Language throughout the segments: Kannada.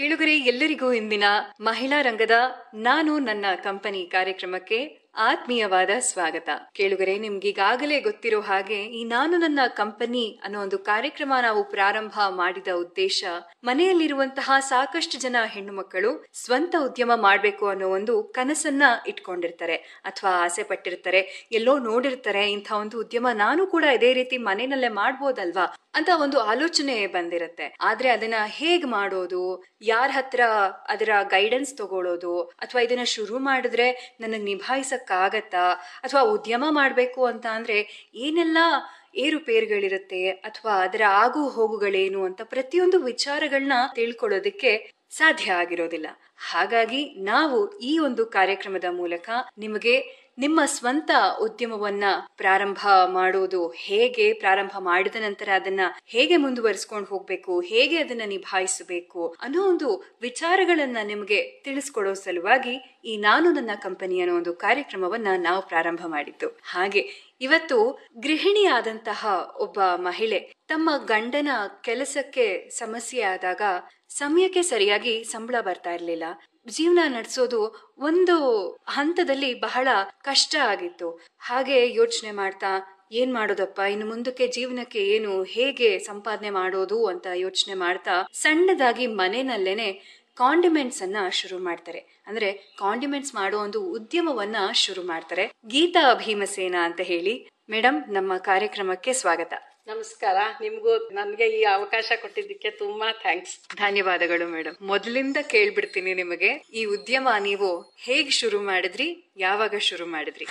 ಕೇಳುಗರೆ, ಎಲ್ಲರಿಗೂ ಇಂದಿನ ಮಹಿಳಾ ರಂಗದ ನಾನು ನನ್ನ ಕಂಪನಿ ಕಾರ್ಯಕ್ರಮಕ್ಕೆ ಆತ್ಮೀಯವಾದ ಸ್ವಾಗತ. ಕೇಳುಗರೆ, ನಿಮ್ಗೀಗಾಗಲೇ ಗೊತ್ತಿರೋ ಹಾಗೆ ಈ ನಾನು ನನ್ನ ಕಂಪನಿ ಅನ್ನೋ ಒಂದು ಕಾರ್ಯಕ್ರಮ ನಾವು ಪ್ರಾರಂಭ ಮಾಡಿದ ಉದ್ದೇಶ, ಮನೆಯಲ್ಲಿರುವಂತಹ ಸಾಕಷ್ಟು ಜನ ಹೆಣ್ಣು ಮಕ್ಕಳು ಸ್ವಂತ ಉದ್ಯಮ ಮಾಡಬೇಕು ಅನ್ನೋ ಒಂದು ಕನಸನ್ನ ಇಟ್ಕೊಂಡಿರ್ತಾರೆ. ಅಥವಾ ಆಸೆ ಪಟ್ಟಿರ್ತಾರೆ. ಎಲ್ಲೋ ನೋಡಿರ್ತಾರೆ, ಇಂಥ ಒಂದು ಉದ್ಯಮ ನಾನು ಕೂಡ ಇದೇ ರೀತಿ ಮನೆಯಲ್ಲೇ ಮಾಡ್ಬೋದಲ್ವಾ? ಅಂತ ಒಂದು ಆಲೋಚನೆ ಬಂದಿರತ್ತೆ. ಆದ್ರೆ ಅದನ್ನ ಹೇಗ್ ಮಾಡೋದು, ಯಾರ ಹತ್ರ ಅದರ ಗೈಡೆನ್ಸ್ ತಗೊಳ್ಳೋದು ಅಥವಾ ಇದನ್ನ ಶುರು ಮಾಡಿದ್ರೆ ನನಗ್ ನಿಭಾಯಿಸಕ್ಕಾಗತ್ತಾ, ಅಥವಾ ಉದ್ಯಮ ಮಾಡ್ಬೇಕು ಅಂತ ಅಂದ್ರೆ ಏನೆಲ್ಲ ಏರುಪೇರುಗಳಿರುತ್ತೆ, ಅಥವಾ ಅದರ ಆಗು ಹೋಗುಗಳೇನು ಅಂತ ಪ್ರತಿಯೊಂದು ವಿಚಾರಗಳನ್ನ ತಿಳ್ಕೊಳ್ಳೋದಕ್ಕೆ ಸಾಧ್ಯ ಆಗಿರೋದಿಲ್ಲ. ಹಾಗಾಗಿ ನಾವು ಈ ಒಂದು ಕಾರ್ಯಕ್ರಮದ ಮೂಲಕ ನಿಮಗೆ ನಿಮ್ಮ ಸ್ವಂತ ಉದ್ಯಮವನ್ನ ಪ್ರಾರಂಭ ಮಾಡೋದು ಹೇಗೆ ಪ್ರಾರಂಭ ಮಾಡಿದ ನಂತರ ಅದನ್ನ ಹೇಗೆ ಮುಂದುವರಿಸ್ಕೊಂಡು ಹೋಗ್ಬೇಕು, ಹೇಗೆ ಅದನ್ನ ನಿಭಾಯಿಸಬೇಕು ಅನ್ನೋ ಒಂದು ವಿಚಾರಗಳನ್ನ ನಿಮಗೆ ತಿಳಿಸ್ಕೊಡೋ ಸಲುವಾಗಿ ಈ ನಾನು ನನ್ನ ಕಂಪನಿ ಅನ್ನೋ ಒಂದು ಕಾರ್ಯಕ್ರಮವನ್ನ ನಾವು ಪ್ರಾರಂಭ ಮಾಡಿದ್ದು. ಹಾಗೆ ಇವತ್ತು ಗೃಹಿಣಿಯಾದಂತಹ ಒಬ್ಬ ಮಹಿಳೆ ತಮ್ಮ ಗಂಡನ ಕೆಲಸಕ್ಕೆ ಸಮಸ್ಯೆ ಆದಾಗ ಸಮಯಕ್ಕೆ ಸರಿಯಾಗಿ ಸಂಬಳ ಬರ್ತಾ ಇರ್ಲಿಲ್ಲ. ಜೀವನ ನಡೆಸೋದು ಒಂದು ಹಂತದಲ್ಲಿ ಬಹಳ ಕಷ್ಟ ಆಗಿತ್ತು. ಹಾಗೆ ಯೋಚನೆ ಮಾಡ್ತಾ, ಏನ್ ಮಾಡೋದಪ್ಪ? ಇನ್ನು ಮುಂದಕ್ಕೆ ಜೀವನಕ್ಕೆ ಏನು, ಹೇಗೆ ಸಂಪಾದನೆ ಮಾಡೋದು ಅಂತ ಯೋಚನೆ ಮಾಡ್ತಾ, ಸಣ್ಣದಾಗಿ ಮನೆಯಲ್ಲೇನೆ ಕಾಂಡಿಮೆಂಟ್ಸ್ ಅನ್ನ ಶುರು ಮಾಡ್ತಾರೆ. ಅಂದ್ರೆ ಕಾಂಡಿಮೆಂಟ್ಸ್ ಮಾಡೋ ಒಂದು ಉದ್ಯಮವನ್ನ ಶುರು ಮಾಡ್ತಾರೆ. ಗೀತಾ ಭೀಮಸೇನ ಅಂತ ಹೇಳಿ. ಮೇಡಮ್ ನಮ್ಮ ಕಾರ್ಯಕ್ರಮಕ್ಕೆ ಸ್ವಾಗತ. ನಮಸ್ಕಾರ. ನಿಮಗೂ ನನ್ಗೆ ಈ ಅವಕಾಶ ಕೊಟ್ಟಿದ್ದಕ್ಕೆ ತುಂಬಾ ಥ್ಯಾಂಕ್ಸ್ ಧನ್ಯವಾದಗಳು ಮೇಡಮ್ ಮೊದಲಿಂದ ಕೇಳ್ಬಿಡ್ತೀನಿ ನಿಮಗೆ, ಈ ಉದ್ಯಮ ನೀವು ಹೇಗ್ ಶುರು ಮಾಡಿದ್ರಿ? ಯಾವಾಗ ಶುರು ಮಾಡಿದ್ರಿ?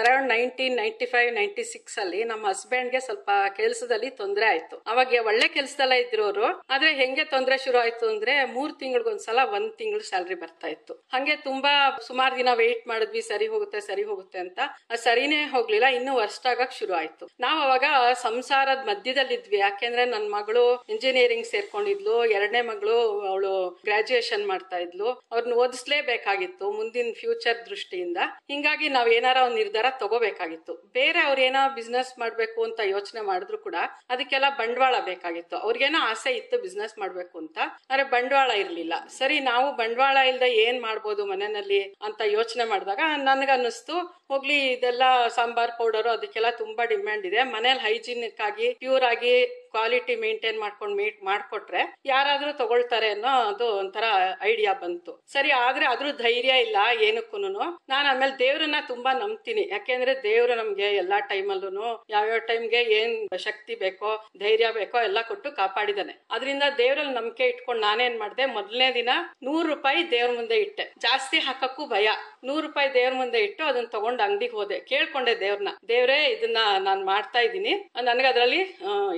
Around nineteen ninety five ninety six ಅಲ್ಲಿ ನಮ್ಮ ಹಸ್ಬೆಂಡ್ಗೆ ಸ್ವಲ್ಪ ಕೆಲಸದಲ್ಲಿ ತೊಂದರೆ ಆಯ್ತು. ಅವಾಗ ಒಳ್ಳೆ ಕೆಲಸದಲ್ಲ ಇದ್ರೋರು, ಆದ್ರೆ ಹೆಂಗೆ ತೊಂದರೆ ಶುರು ಆಯ್ತು ಅಂದ್ರೆ ಮೂರ್ ತಿಂಗಳಿಗೊಂದ್ಸಲ ಒಂದ್ ತಿಂಗಳು ಸ್ಯಾಲ್ರಿ ಬರ್ತಾ ಇತ್ತು. ಹಂಗೆ ತುಂಬಾ ಸುಮಾರು ದಿನ ವೆಯ್ಟ್ ಮಾಡಿದ್ವಿ, ಸರಿ ಹೋಗುತ್ತೆ ಸರಿ ಹೋಗುತ್ತೆ ಅಂತ. ಸರಿನೇ ಹೋಗ್ಲಿಲ್ಲ, ಇನ್ನು ವರ್ಷ ಆಗಕ್ ಶುರು ಆಯ್ತು. ನಾವ್ ಅವಾಗ ಸಂಸಾರದ ಮಧ್ಯದಲ್ಲಿದ್ವಿ. ಯಾಕೆಂದ್ರೆ ನನ್ ಮಗಳು ಇಂಜಿನಿಯರಿಂಗ್ ಸೇರ್ಕೊಂಡಿದ್ಲು, ಎರಡನೇ ಮಗಳು ಅವಳು ಗ್ರಾಜುಯೇಷನ್ ಮಾಡ್ತಾ ಇದ್ಲು. ಅವ್ರನ್ನ ಓದಿಸ್ಲೇಬೇಕಾಗಿತ್ತು ಮುಂದಿನ ಫ್ಯೂಚರ್ ದೃಷ್ಟಿಯಿಂದ. ಹಿಂಗಾಗಿ ನಾವ್ ಏನಾರ ಒಂದ್ ನಿರ್ಧಾರ ತಗೋಬೇಕಾಗಿತ್ತು. ಬೇರೆ ಅವ್ರ ಏನೋ ಬಿಸ್ನೆಸ್ ಮಾಡ್ಬೇಕು ಅಂತ ಯೋಚನೆ ಮಾಡಿದ್ರು ಕೂಡ ಅದಕ್ಕೆಲ್ಲ ಬಂಡವಾಳ ಬೇಕಾಗಿತ್ತು. ಅವ್ರಿಗೇನೋ ಆಸೆ ಇತ್ತು ಬಿಸ್ನೆಸ್ ಮಾಡ್ಬೇಕು ಅಂತ. ಆದ್ರೆ ಬಂಡವಾಳ ಇರ್ಲಿಲ್ಲ. ಸರಿ, ನಾವು ಬಂಡವಾಳ ಇಲ್ದ ಏನ್ ಮಾಡ್ಬೋದು ಮನೆಯಲ್ಲಿ ಅಂತ ಯೋಚನೆ ಮಾಡಿದಾಗ ನನ್ಗನ್ನಿಸ್ತು, ಹೋಗ್ಲಿ, ಇದೆಲ್ಲ ಸಾಂಬಾರ್ ಪೌಡರ್ ಅದಕ್ಕೆಲ್ಲ ತುಂಬಾ ಡಿಮ್ಯಾಂಡ್ ಇದೆ. ಮನೇಲಿ ಹೈಜೀನಿಕ್ ಆಗಿ ಪ್ಯೂರ್ ಆಗಿ ಕ್ವಾಲಿಟಿ ಮೇಂಟೈನ್ ಮಾಡ್ಕೊಂಡು ಮೀಟ್ ಮಾಡ್ಕೊಟ್ರೆ ಯಾರಾದ್ರೂ ತಗೊಳ್ತಾರೆ ಅನ್ನೋ ಅದು ಒಂಥರ ಐಡಿಯಾ ಬಂತು. ಸರಿ, ಆದ್ರೆ ಅದ್ರ ಧೈರ್ಯ ಇಲ್ಲ ಏನಕ್ಕೂನು ನಾನು ಆಮೇಲೆ ದೇವ್ರನ್ನ ತುಂಬಾ ನಂಬ್ತೀನಿ. ಯಾಕೆಂದ್ರೆ ದೇವ್ರು ನಮ್ಗೆ ಎಲ್ಲಾ ಟೈಮಲ್ಲೂ ಯಾವ್ಯಾವ ಟೈಮ್ಗೆ ಏನ್ ಶಕ್ತಿ ಬೇಕೋ, ಧೈರ್ಯ ಬೇಕೋ ಎಲ್ಲ ಕೊಟ್ಟು ಕಾಪಾಡಿದಾನೆ. ಅದರಿಂದ ದೇವ್ರಲ್ಲಿ ನಂಬಿಕೆ ಇಟ್ಕೊಂಡು ನಾನೇನ್ ಮಾಡ್ದೆ, ಮೊದಲನೇ ದಿನ ನೂರು ರೂಪಾಯಿ ದೇವ್ರ ಮುಂದೆ ಇಟ್ಟೆ. ಜಾಸ್ತಿ ಹಾಕಕ್ಕೂ ಭಯ. ನೂರು ರೂಪಾಯಿ ದೇವ್ರ ಮುಂದೆ ಇಟ್ಟು ಅದನ್ನ ತಗೊಂಡು ಅಂಗಡಿಗೆ ಹೋದೆ. ಕೇಳ್ಕೊಂಡೆ ದೇವ್ರನ್ನ ದೇವ್ರೇ, ಇದನ್ನ ನಾನ್ ಮಾಡ್ತಾ ಇದ್ದೀನಿ. ನನಗೆ ಅದರಲ್ಲಿ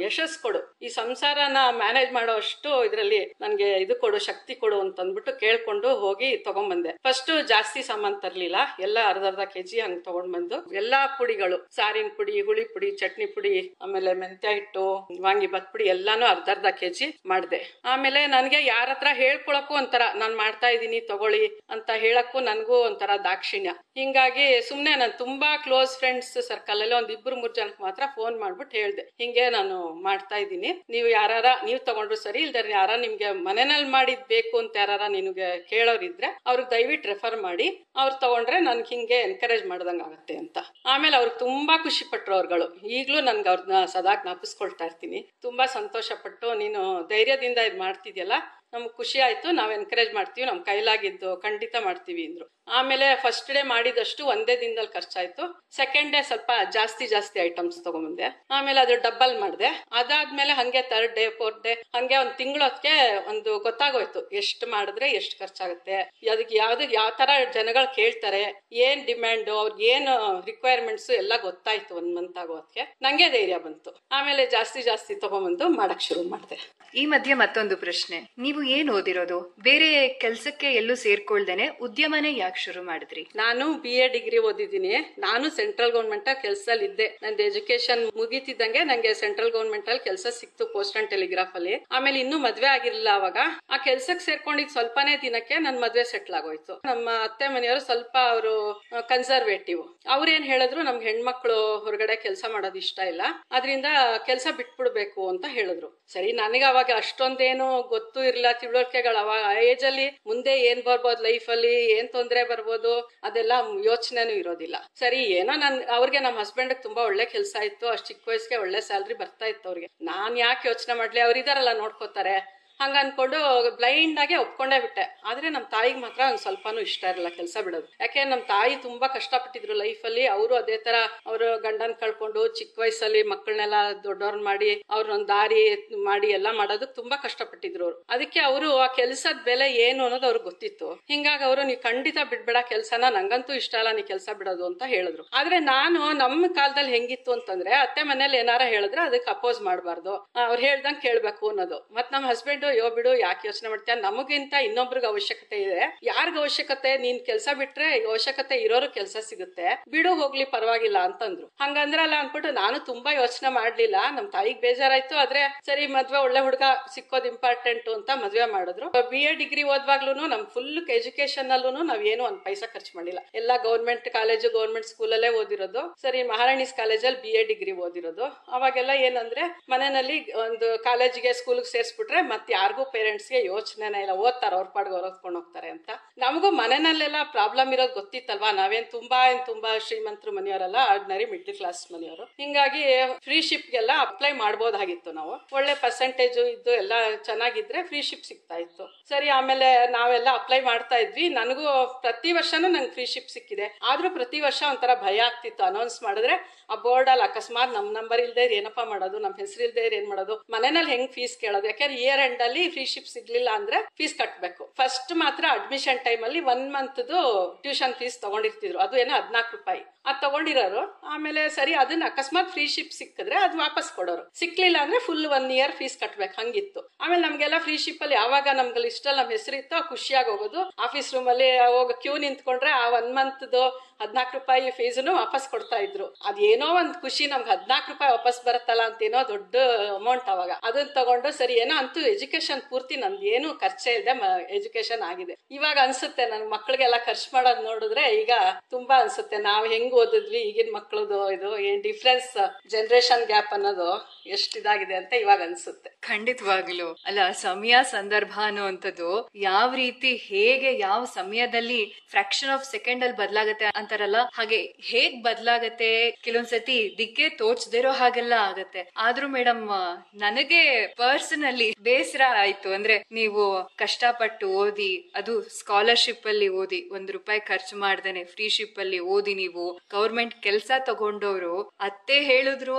ಯಶಸ್ ಕೊಡು. ಈ ಸಂಸಾರನ ಮ್ಯಾನೇಜ್ ಮಾಡೋ ಅಷ್ಟು ಇದರಲ್ಲಿ ನನ್ಗೆ ಇದು ಕೊಡು, ಶಕ್ತಿ ಕೊಡು ಅಂತ ಅಂದ್ಬಿಟ್ಟು ಕೇಳ್ಕೊಂಡು ಹೋಗಿ ತಗೊಂಡ್ಬಂದೆ ಫಸ್ಟ್ ಜಾಸ್ತಿ ಸಾಮಾನ್ ತರ್ಲಿಲ್ಲ. ಎಲ್ಲ ಅರ್ಧ ಅರ್ಧ ಕೆಜಿ ಹಂಗ್ ತಗೊಂಡ್ ಬಂದು ಎಲ್ಲಾ ಪುಡಿಗಳು, ಸಾರಿನ ಪುಡಿ, ಹುಳಿ ಪುಡಿ, ಚಟ್ನಿ ಪುಡಿ, ಆಮೇಲೆ ಮೆಂತ್ಯ ಹಿಟ್ಟು, ವಾಂಗಿ ಭತ್ ಪುಡಿ ಎಲ್ಲಾನು ಅರ್ಧ ಅರ್ಧ ಕೆಜಿ ಮಾಡ್ದೆ. ಆಮೇಲೆ ನನ್ಗೆ ಯಾರ ಹತ್ರ ಹೇಳ್ಕೊಳಕ್ಕೂ ಒಂಥರ, ನಾನ್ ಮಾಡ್ತಾ ಇದ್ದೀನಿ, ತಗೊಳ್ಳಿ ಅಂತ ಹೇಳಕ್ಕೂ ನನ್ಗೂ ಒಂಥರ ದಾಕ್ಷಿಣ್ಯ. ಹಿಂಗಾಗಿ ಸುಮ್ನೆ ನಾನು ತುಂಬಾ ಕ್ಲೋಸ್ ಫ್ರೆಂಡ್ಸ್ ಸರ್ಕಲ್ ಅಲ್ಲಿ ಒಂದ್ ಇಬ್ರು ಮೂರ್ ಜನಕ್ಕೆ ಮಾತ್ರ ಫೋನ್ ಮಾಡ್ಬಿಟ್ಟು ಹೇಳ್ದೆ. ಹಿಂಗೆ ನಾನು ಮಾಡ್ತಾ ಇದ್ದೀನಿ. ನೀವು ಯಾರಾರ, ನೀವು ತಗೊಂಡ್ರು ಸರಿ ಇಲ್ದಾರೆ ಯಾರ ನಿಮ್ಗೆ ಮನೆಯಲ್ಲಿ ಮಾಡಿದ್ ಬೇಕು ಅಂತ ಯಾರಾರ ನಿನ್ಗೆ ಕೇಳೋರಿದ್ರೆ ಅವ್ರಿಗೆ ದಯವಿಟ್ಟು ರೆಫರ್ ಮಾಡಿ. ಅವ್ರು ತಗೊಂಡ್ರೆ ನನ್ಗೆ ಹಿಂಗೆ ಎನ್ಕರೇಜ್ ಮಾಡ್ದಂಗ ಆಗುತ್ತೆ ಅಂತ. ಆಮೇಲೆ ಅವ್ರಿಗೆ ತುಂಬಾ ಖುಷಿ ಪಟ್ರು ಅವ್ರುಗಳು. ಈಗಲೂ ನನ್ಗೆ ಅವ್ರನ್ನ ಸದಾ ಜ್ಞಾಪಿಸ್ಕೊಳ್ತಾ ಇರ್ತೀನಿ. ತುಂಬಾ ಸಂತೋಷ ಪಟ್ಟು ನೀನು ಧೈರ್ಯದಿಂದ ಇದ್ ಮಾಡ್ತಿದ್ಯಲ್ಲ? ನಮ್ಗೆ ಖುಷಿ ಆಯ್ತು, ನಾವು ಎನ್ಕರೇಜ್ ಮಾಡ್ತೀವಿ, ನಮ್ ಕೈಲಾಗಿದ್ದು ಖಂಡಿತ ಮಾಡ್ತೀವಿ ಅಂದ್ರು. ಆಮೇಲೆ ಫಸ್ಟ್ ಡೇ ಮಾಡಿದಷ್ಟು ಒಂದೇ ದಿನದಲ್ಲಿ ಖರ್ಚಾಯ್ತು. ಸೆಕೆಂಡ್ ಡೇ ಸ್ವಲ್ಪ ಜಾಸ್ತಿ ಜಾಸ್ತಿ ಐಟಮ್ಸ್ ತಗೊಂಡ್ಬಂದೆ. ಆಮೇಲೆ ಅದು ಡಬ್ಬಲ್ ಮಾಡಿದೆ. ಅದಾದ್ಮೇಲೆ ಹಂಗೆ ಥರ್ಡ್ ಡೇ ಫೋರ್ತ್ ಡೇ ಹಂಗೆ ಒಂದ್ ತಿಂಗಳೊತ್ತಿಗೆ ಒಂದು ಗೊತ್ತಾಗೋಯ್ತು. ಎಷ್ಟು ಮಾಡಿದ್ರೆ ಎಷ್ಟು ಖರ್ಚಾಗುತ್ತೆ? ಅದಕ್ಕೆ ಯಾವ್ದು ಯಾವ ತರ ಜನಗಳು ಕೇಳ್ತಾರೆ? ಏನ್ ಡಿಮ್ಯಾಂಡ್ ಅವ್ರಿಗೆ ಏನು ರಿಕ್ವೈರ್ಮೆಂಟ್ಸ್ ಎಲ್ಲ ಗೊತ್ತಾಯ್ತು ಒಂದ್ ಮಂತ್ ಆಗೋದಕ್ಕೆ ನಂಗೆ ಧೈರ್ಯ ಬಂತು. ಆಮೇಲೆ ಜಾಸ್ತಿ ಜಾಸ್ತಿ ತಗೊಂಡ್ಬಂದು ಮಾಡಕ್ ಶುರು ಮಾಡಿದೆ. ಈ ಮಧ್ಯೆ ಮತ್ತೊಂದು ಪ್ರಶ್ನೆ. ನೀವು ಏನ್ ಓದಿರೋದು? ಬೇರೆ ಕೆಲ್ಸಕ್ಕೆ ಎಲ್ಲೂ ಸೇರ್ಕೊಳ್ದೇನೆ ಉದ್ಯಮನೇ ಯಾಕೆ? ಶುರು ಮಾಡಿದ್ರಿ? ನಾನು ಬಿ ಎ ಡಿಗ್ರಿ ಓದಿದ್ದೀನಿ. ನಾನು ಸೆಂಟ್ರಲ್ ಗೌರ್ಮೆಂಟ್ ಕೆಲಸದಲ್ಲಿ ಇದ್ದೆ. ನಂದು ಎಜುಕೇಶನ್ ಮುಗಿತಿದ್ದಂಗೆ ನಂಗೆ ಸೆಂಟ್ರಲ್ ಗೌರ್ಮೆಂಟ್ ಅಲ್ಲಿ ಕೆಲಸ ಸಿಕ್ತು ಪೋಸ್ಟ್ ಅಂಡ್ ಟೆಲಿಗ್ರಾಫ್ ಅಲ್ಲಿ. ಆಮೇಲೆ ಇನ್ನೂ ಮದ್ವೆ ಆಗಿರ್ಲಿಲ್ಲ ಅವಾಗ. ಆ ಕೆಲ್ಸಕ್ ಸೇರ್ಕೊಂಡಿದ್ ಸ್ವಲ್ಪನೇ ದಿನಕ್ಕೆ ನನ್ ಮದ್ವೆ ಸೆಟ್ಲ್ ಆಗೋಯ್ತು. ನಮ್ಮ ಅತ್ತೆ ಮನೆಯವರು ಸ್ವಲ್ಪ ಅವರು ಕನ್ಸರ್ವೇಟಿವ್ ಅವ್ರೇನ್ ಹೇಳಿದ್ರು? ನಮ್ಗೆ ಹೆಣ್ಮಕ್ಳು ಹೊರಗಡೆ ಕೆಲಸ ಮಾಡೋದು ಇಷ್ಟ ಇಲ್ಲ. ಅದರಿಂದ ಕೆಲಸ ಬಿಟ್ಬಿಡ್ಬೇಕು ಅಂತ ಹೇಳಿದ್ರು. ಸರಿ, ನನಗೆ ಅವಾಗ ಅಷ್ಟೊಂದೇನು ಗೊತ್ತು ಇರ್ಲಿಲ್ಲ ತಿಳುವಳಿಕೆಗಳು. ಅವಾಗ ಏಜ್ ಅಲ್ಲಿ ಮುಂದೆ ಏನ್ ಬರ್ಬೋದು ಲೈಫ್ ಅಲ್ಲಿ? ಏನ್ ತೊಂದ್ರೆ ಬರ್ಬೋದು, ಅದೆಲ್ಲ ಯೋಚನೆನೂ ಇರೋದಿಲ್ಲ. ಸರಿ, ಏನೋ ನನ್, ಅವ್ರಿಗೆ ನಮ್ಮ ಹಸ್ಬೆಂಡ್ ತುಂಬಾ ಒಳ್ಳೆ ಕೆಲಸ ಇತ್ತು, ಅಷ್ಟ್ ಚಿಕ್ಕ ವಯಸ್ಸಿಗೆ ಒಳ್ಳೆ ಸ್ಯಾಲ್ರಿ ಬರ್ತಾ ಇತ್ತು ಅವ್ರಿಗೆ. ನಾನ್ ಯಾಕೆ ಯೋಚನೆ ಮಾಡ್ಲಿ? ಅವ್ರಿದಾರಲ್ಲ ನೋಡ್ಕೋತಾರೆ. ಹಂಗ ಅನ್ಕೊಂಡು ಬ್ಲೈಂಡ್ ಆಗಿ ಒಪ್ಕೊಂಡೇ ಬಿಟ್ಟೆ. ಆದ್ರೆ ನಮ್ಮ ತಾಯಿಗೆ ಮಾತ್ರ ಒಂದ್ ಸ್ವಲ್ಪನೂ ಇಷ್ಟ ಇರಲ್ಲ ಕೆಲಸ ಬಿಡೋದು. ಯಾಕೆ ನಮ್ಮ ತಾಯಿ ತುಂಬಾ ಕಷ್ಟಪಟ್ಟಿದ್ರು ಲೈಫ್ ಅಲ್ಲಿ. ಅವರು ಅದೇ ತರ ಅವರು ಗಂಡನ್ ಕಳ್ಕೊಂಡು ಚಿಕ್ಕ ವಯಸ್ಸಲ್ಲಿ ಮಕ್ಕಳನ್ನೆಲ್ಲ ದೊಡ್ಡವ್ರನ್ನ ಮಾಡಿ ಅವ್ರನ್ನೊಂದ್ ದಾರಿ ಮಾಡಿ ಎಲ್ಲ ಮಾಡೋದಕ್ಕೆ ತುಂಬಾ ಕಷ್ಟಪಟ್ಟಿದ್ರು ಅವ್ರು. ಅದಕ್ಕೆ ಅವರು ಆ ಕೆಲಸದ ಬೆಲೆ ಏನು ಅನ್ನೋದು ಅವ್ರಿಗೆ ಗೊತ್ತಿತ್ತು. ಹಿಂಗಾಗಿ ಅವರು ನೀ ಖಂಡಿತ ಬಿಡ್ಬೇಡ ಕೆಲ್ಸನ. ನಂಗಂತೂ ಇಷ್ಟ ಅಲ್ಲ ನೀ ಕೆಲಸ ಬಿಡೋದು ಅಂತ ಹೇಳಿದ್ರು. ಆದ್ರೆ ನಾನು ನಮ್ಮ ಕಾಲದಲ್ಲಿ ಹೆಂಗಿತ್ತು ಅಂತಂದ್ರೆ ಅತ್ತೆ ಮನೇಲಿ ಏನಾರ ಹೇಳಿದ್ರೆ ಅದಕ್ಕೆ ಅಪೋಸ್ ಮಾಡಬಾರ್ದು. ಅವ್ರು ಹೇಳ್ದಂಗೆ ಕೇಳ್ಬೇಕು ಅನ್ನೋದು. ಮತ್ ನಮ್ಮ ಹಸ್ಬೆಂಡ್ ಯೋ ಬಿಡು, ಯಾಕೆ ಯೋಚನೆ ಮಾಡ್ತೀಯ, ನಮಗಿಂತ ಇನ್ನೊಬ್ರಿಗೆ ಅವಶ್ಯಕತೆ ಇದೆ. ಯಾರಿಗ ಅವಶ್ಯಕತೆ? ನೀನ್ ಕೆಲಸ ಬಿಟ್ರೆ ಅವಶ್ಯಕತೆ ಇರೋರು ಕೆಲಸ ಸಿಗುತ್ತೆ. ಬಿಡು, ಹೋಗ್ಲಿ, ಪರವಾಗಿಲ್ಲ ಅಂತಂದ್ರು. ಹಂಗಂದ್ರಲ್ಲ ಅನ್ಬಿಟ್ಟು ನಾನು ತುಂಬಾ ಯೋಚನೆ ಮಾಡ್ಲಿಲ್ಲ. ನಮ್ ತಾಯಿಗ್ ಬೇಜಾರಾಯ್ತು, ಆದ್ರೆ ಸರಿ, ಮದ್ವೆ ಒಳ್ಳೆ ಹುಡುಗ ಸಿಕ್ಕೋದ್ ಇಂಪಾರ್ಟೆಂಟ್ ಅಂತ ಮದ್ವೆ ಮಾಡಿದ್ರು. ಬಿ ಎ ಡಿಗ್ರಿ ಓದ್ವಾಗ್ಲೂ ನಮ್ ಫುಲ್ ಎಜುಕೇಶನ್ ಅಲ್ಲೂ ನಾವ್ ಏನು ಒಂದ್ ಪೈಸಾ ಖರ್ಚು ಮಾಡಿಲ್ಲ. ಎಲ್ಲ ಗೌರ್ಮೆಂಟ್ ಕಾಲೇಜು ಗೌರ್ಮೆಂಟ್ ಸ್ಕೂಲಲ್ಲೇ ಓದಿರೋದು. ಸರಿ ಮಹಾರಾಣಿಸ್ ಕಾಲೇಜಲ್ಲಿ ಬಿ ಎ ಡಿಗ್ರಿ ಓದಿರೋದು. ಅವಾಗೆಲ್ಲ ಏನಂದ್ರೆ ಮನೆಯಲ್ಲಿ ಒಂದು ಕಾಲೇಜಿಗೆ ಸ್ಕೂಲ್ಗೆ ಸೇರಿಸ್ಬಿಟ್ರೆ ಮತ್ತೆ ಯಾರಿಗೂ ಪೇರೆಂಟ್ಸ್ಗೆ ಯೋಚನೆನೇ ಇಲ್ಲ, ಓದ್ತಾರೆ, ಅವ್ರ ಪಾಡ್ಗೆ ಹೊರಸ್ಕೊಂಡು ಹೋಗ್ತಾರೆ ಅಂತ. ನಮಗೂ ಮನೆಯಲ್ಲೆಲ್ಲ ಪ್ರಾಬ್ಲಮ್ ಇರೋದು ಗೊತ್ತಿತ್ತಲ್ವಾ? ನಾವೇನ್ ತುಂಬಾ ಏನ್ ತುಂಬಾ ಶ್ರೀಮಂತರು ಮನೆಯವರಲ್ಲ ಆರ್ಡಿನರಿ ಮಿಡ್ಲ್ ಕ್ಲಾಸ್ ಮನೆಯವರು. ಹಿಂಗಾಗಿ ಫ್ರೀ ಶಿಪ್ಗೆಲ್ಲ ಅಪ್ಲೈ ಮಾಡ್ಬೋದಾಗಿತ್ತು ನಾವು. ಒಳ್ಳೆ ಪರ್ಸೆಂಟೇಜ್ ಇದ್ದು ಎಲ್ಲ ಚೆನ್ನಾಗಿದ್ರೆ ಫ್ರೀ ಶಿಪ್ ಸಿಗ್ತಾ ಇತ್ತು. ಸರಿ, ಆಮೇಲೆ ನಾವೆಲ್ಲ ಅಪ್ಲೈ ಮಾಡ್ತಾ ಇದ್ವಿ. ನನಗೂ ಪ್ರತಿ ವರ್ಷನೂ ನಂಗೆ ಫ್ರೀ ಶಿಪ್ ಸಿಕ್ಕಿದೆ. ಆದ್ರೂ ಪ್ರತಿ ವರ್ಷ ಒಂಥರ ಭಯ ಆಗ್ತಿತ್ತು. ಅನೌನ್ಸ್ ಮಾಡಿದ್ರೆ, ಆ ಬೋರ್ಡ್ ಅಲ್ಲಿ ಅಕಸ್ಮಾತ್ ನಮ್ ನಂಬರ್ ಇಲ್ದೇ ಏನಪ್ಪಾ ಮಾಡೋದು? ನಮ್ ಹೆಸರು ಇಲ್ದೇ ಏನ್ ಮಾಡೋದು? ಮನೆಯಲ್ಲಿ ಹೆಂಗ್ ಫೀಸ್ ಕೇಳೋದು? ಯಾಕಂದ್ರೆ ಇಯರ್ ಎಂಡ್ ಅಲ್ಲಿ ಫ್ರೀ ಶಿಪ್ ಸಿಗ್ಲಿಲ್ಲ ಅಂದ್ರೆ ಫೀಸ್ ಕಟ್ಬೇಕು. ಫಸ್ಟ್ ಮಾತ್ರ ಅಡ್ಮಿಷನ್ ಟೈಮ್ ಅಲ್ಲಿ ಒನ್ ಮಂತ್ದು ಟ್ಯೂಷನ್ ಫೀಸ್ ತಗೊಂಡಿರ್ತಿದ್ರು. ಅದು ಏನೋ ಹದಿನಾಲ್ಕು ರೂಪಾಯಿ. ಅದ್ ತಗೊಂಡಿರೋರು. ಆಮೇಲೆ ಸರಿ, ಅದನ್ನ ಅಕಸ್ಮಾತ್ ಫ್ರೀ ಶಿಪ್ ಸಿಕ್ಕಿದ್ರೆ ಅದು ವಾಪಸ್ ಕೊಡೋರು. ಸಿಕ್ಲಿಲ್ಲ ಅಂದ್ರೆ ಫುಲ್ ಒನ್ ಇಯರ್ ಫೀಸ್ ಕಟ್ಬೇಕು. ಹಂಗಿತ್ತು. ಆಮೇಲೆ ನಮ್ಗೆಲ್ಲ ಫ್ರೀ ಶಿಪ್ ಅಲ್ಲಿ ಯಾವಾಗ ನಮ್ಗೆ ಇಷ್ಟ ನಮ್ ಹೆಸರು ಇತ್ತು ಖುಷಿಯಾಗಿ ಹೋಗೋದು. ಆಫೀಸ್ ರೂಮ್ ಅಲ್ಲಿ ಹೋಗ ಕ್ಯೂ ನಿಂತ್ಕೊಂಡ್ರೆ ಆ ಒನ್ ಮಂತ್ದು ಹದಿನಾಲ್ಕು ರೂಪಾಯಿ ಫೀಸ್ನು ವಾಪಸ್ ಕೊಡ್ತಾ ಇದ್ರು. ಅದೇನೋ ಒಂದ್ ಖುಷಿ ನಮ್ಗೆ ಹದಿನಾಲ್ಕು ರೂಪಾಯಿ ವಾಪಸ್ ಬರುತ್ತಲ್ಲ ಅಂತ ಏನೋ ದೊಡ್ಡ ಅಮೌಂಟ್ ಅವಾಗ. ಅದನ್ನ ತಗೊಂಡು ಸರಿ, ಏನೋ ಅಂತೂ ಎಜುಕೇಶನ್ ಪೂರ್ತಿ ನಂದು ಏನು ಖರ್ಚೇ ಇಲ್ಲದೆ ಎಜುಕೇಶನ್ ಆಗಿದೆ. ಇವಾಗ ಅನ್ಸುತ್ತೆ ನನ್ ಮಕ್ಳಿಗೆಲ್ಲ ಖರ್ಚು ಮಾಡೋದ್ ನೋಡಿದ್ರೆ ಈಗ ತುಂಬಾ ಅನ್ಸುತ್ತೆ. ನಾವ್ ಹೆಂಗ್ ಓದಿದ್ವಿ, ಈಗಿನ ಮಕ್ಳದು ಇದು ಏನ್ ಡಿಫ್ರೆನ್ಸ್ ಜನರೇಷನ್ ಗ್ಯಾಪ್ ಅನ್ನೋದು ಎಷ್ಟು ಇದಾಗಿದೆ ಅಂತ ಇವಾಗ ಅನ್ಸುತ್ತೆ. ಖಂಡಿತವಾಗ್ಲು. ಅಲ್ಲ, ಸಮಯ ಸಂದರ್ಭ ಅನ್ನುವಂಥದ್ದು ಯಾವ ರೀತಿ, ಹೇಗೆ, ಯಾವ ಸಮಯದಲ್ಲಿ ಫ್ರಾಕ್ಷನ್ ಆಫ್ ಸೆಕೆಂಡ್ ಅಲ್ಲಿ ಬದಲಾಗತ್ತೆ ಅಂತಾರಲ್ಲ, ಹಾಗೆ ಹೇಗ್ ಬದಲಾಗತ್ತೆ, ಕೆಲವೊಂದ್ಸತಿ ದಿಕ್ಕೆ ತೋಚದಿರೋ ಹಾಗೆಲ್ಲ ಆಗತ್ತೆ. ಆದ್ರೂ ಮೇಡಮ್, ನನಗೆ ಪರ್ಸನಲಿ ಬೇಸರ ಆಯ್ತು. ಅಂದ್ರೆ ನೀವು ಕಷ್ಟಪಟ್ಟು ಓದಿ, ಅದು ಸ್ಕಾಲರ್ಶಿಪ್ ಅಲ್ಲಿ ಓದಿ, ಒಂದ್ ರೂಪಾಯಿ ಖರ್ಚು ಮಾಡ್ದೇನೆ ಫ್ರೀ ಶಿಪ್ ಅಲ್ಲಿ ಓದಿ ನೀವು ಗೌರ್ಮೆಂಟ್ ಕೆಲ್ಸ ತಗೊಂಡವರು, ಅತ್ತೆ ಹೇಳಿದ್ರು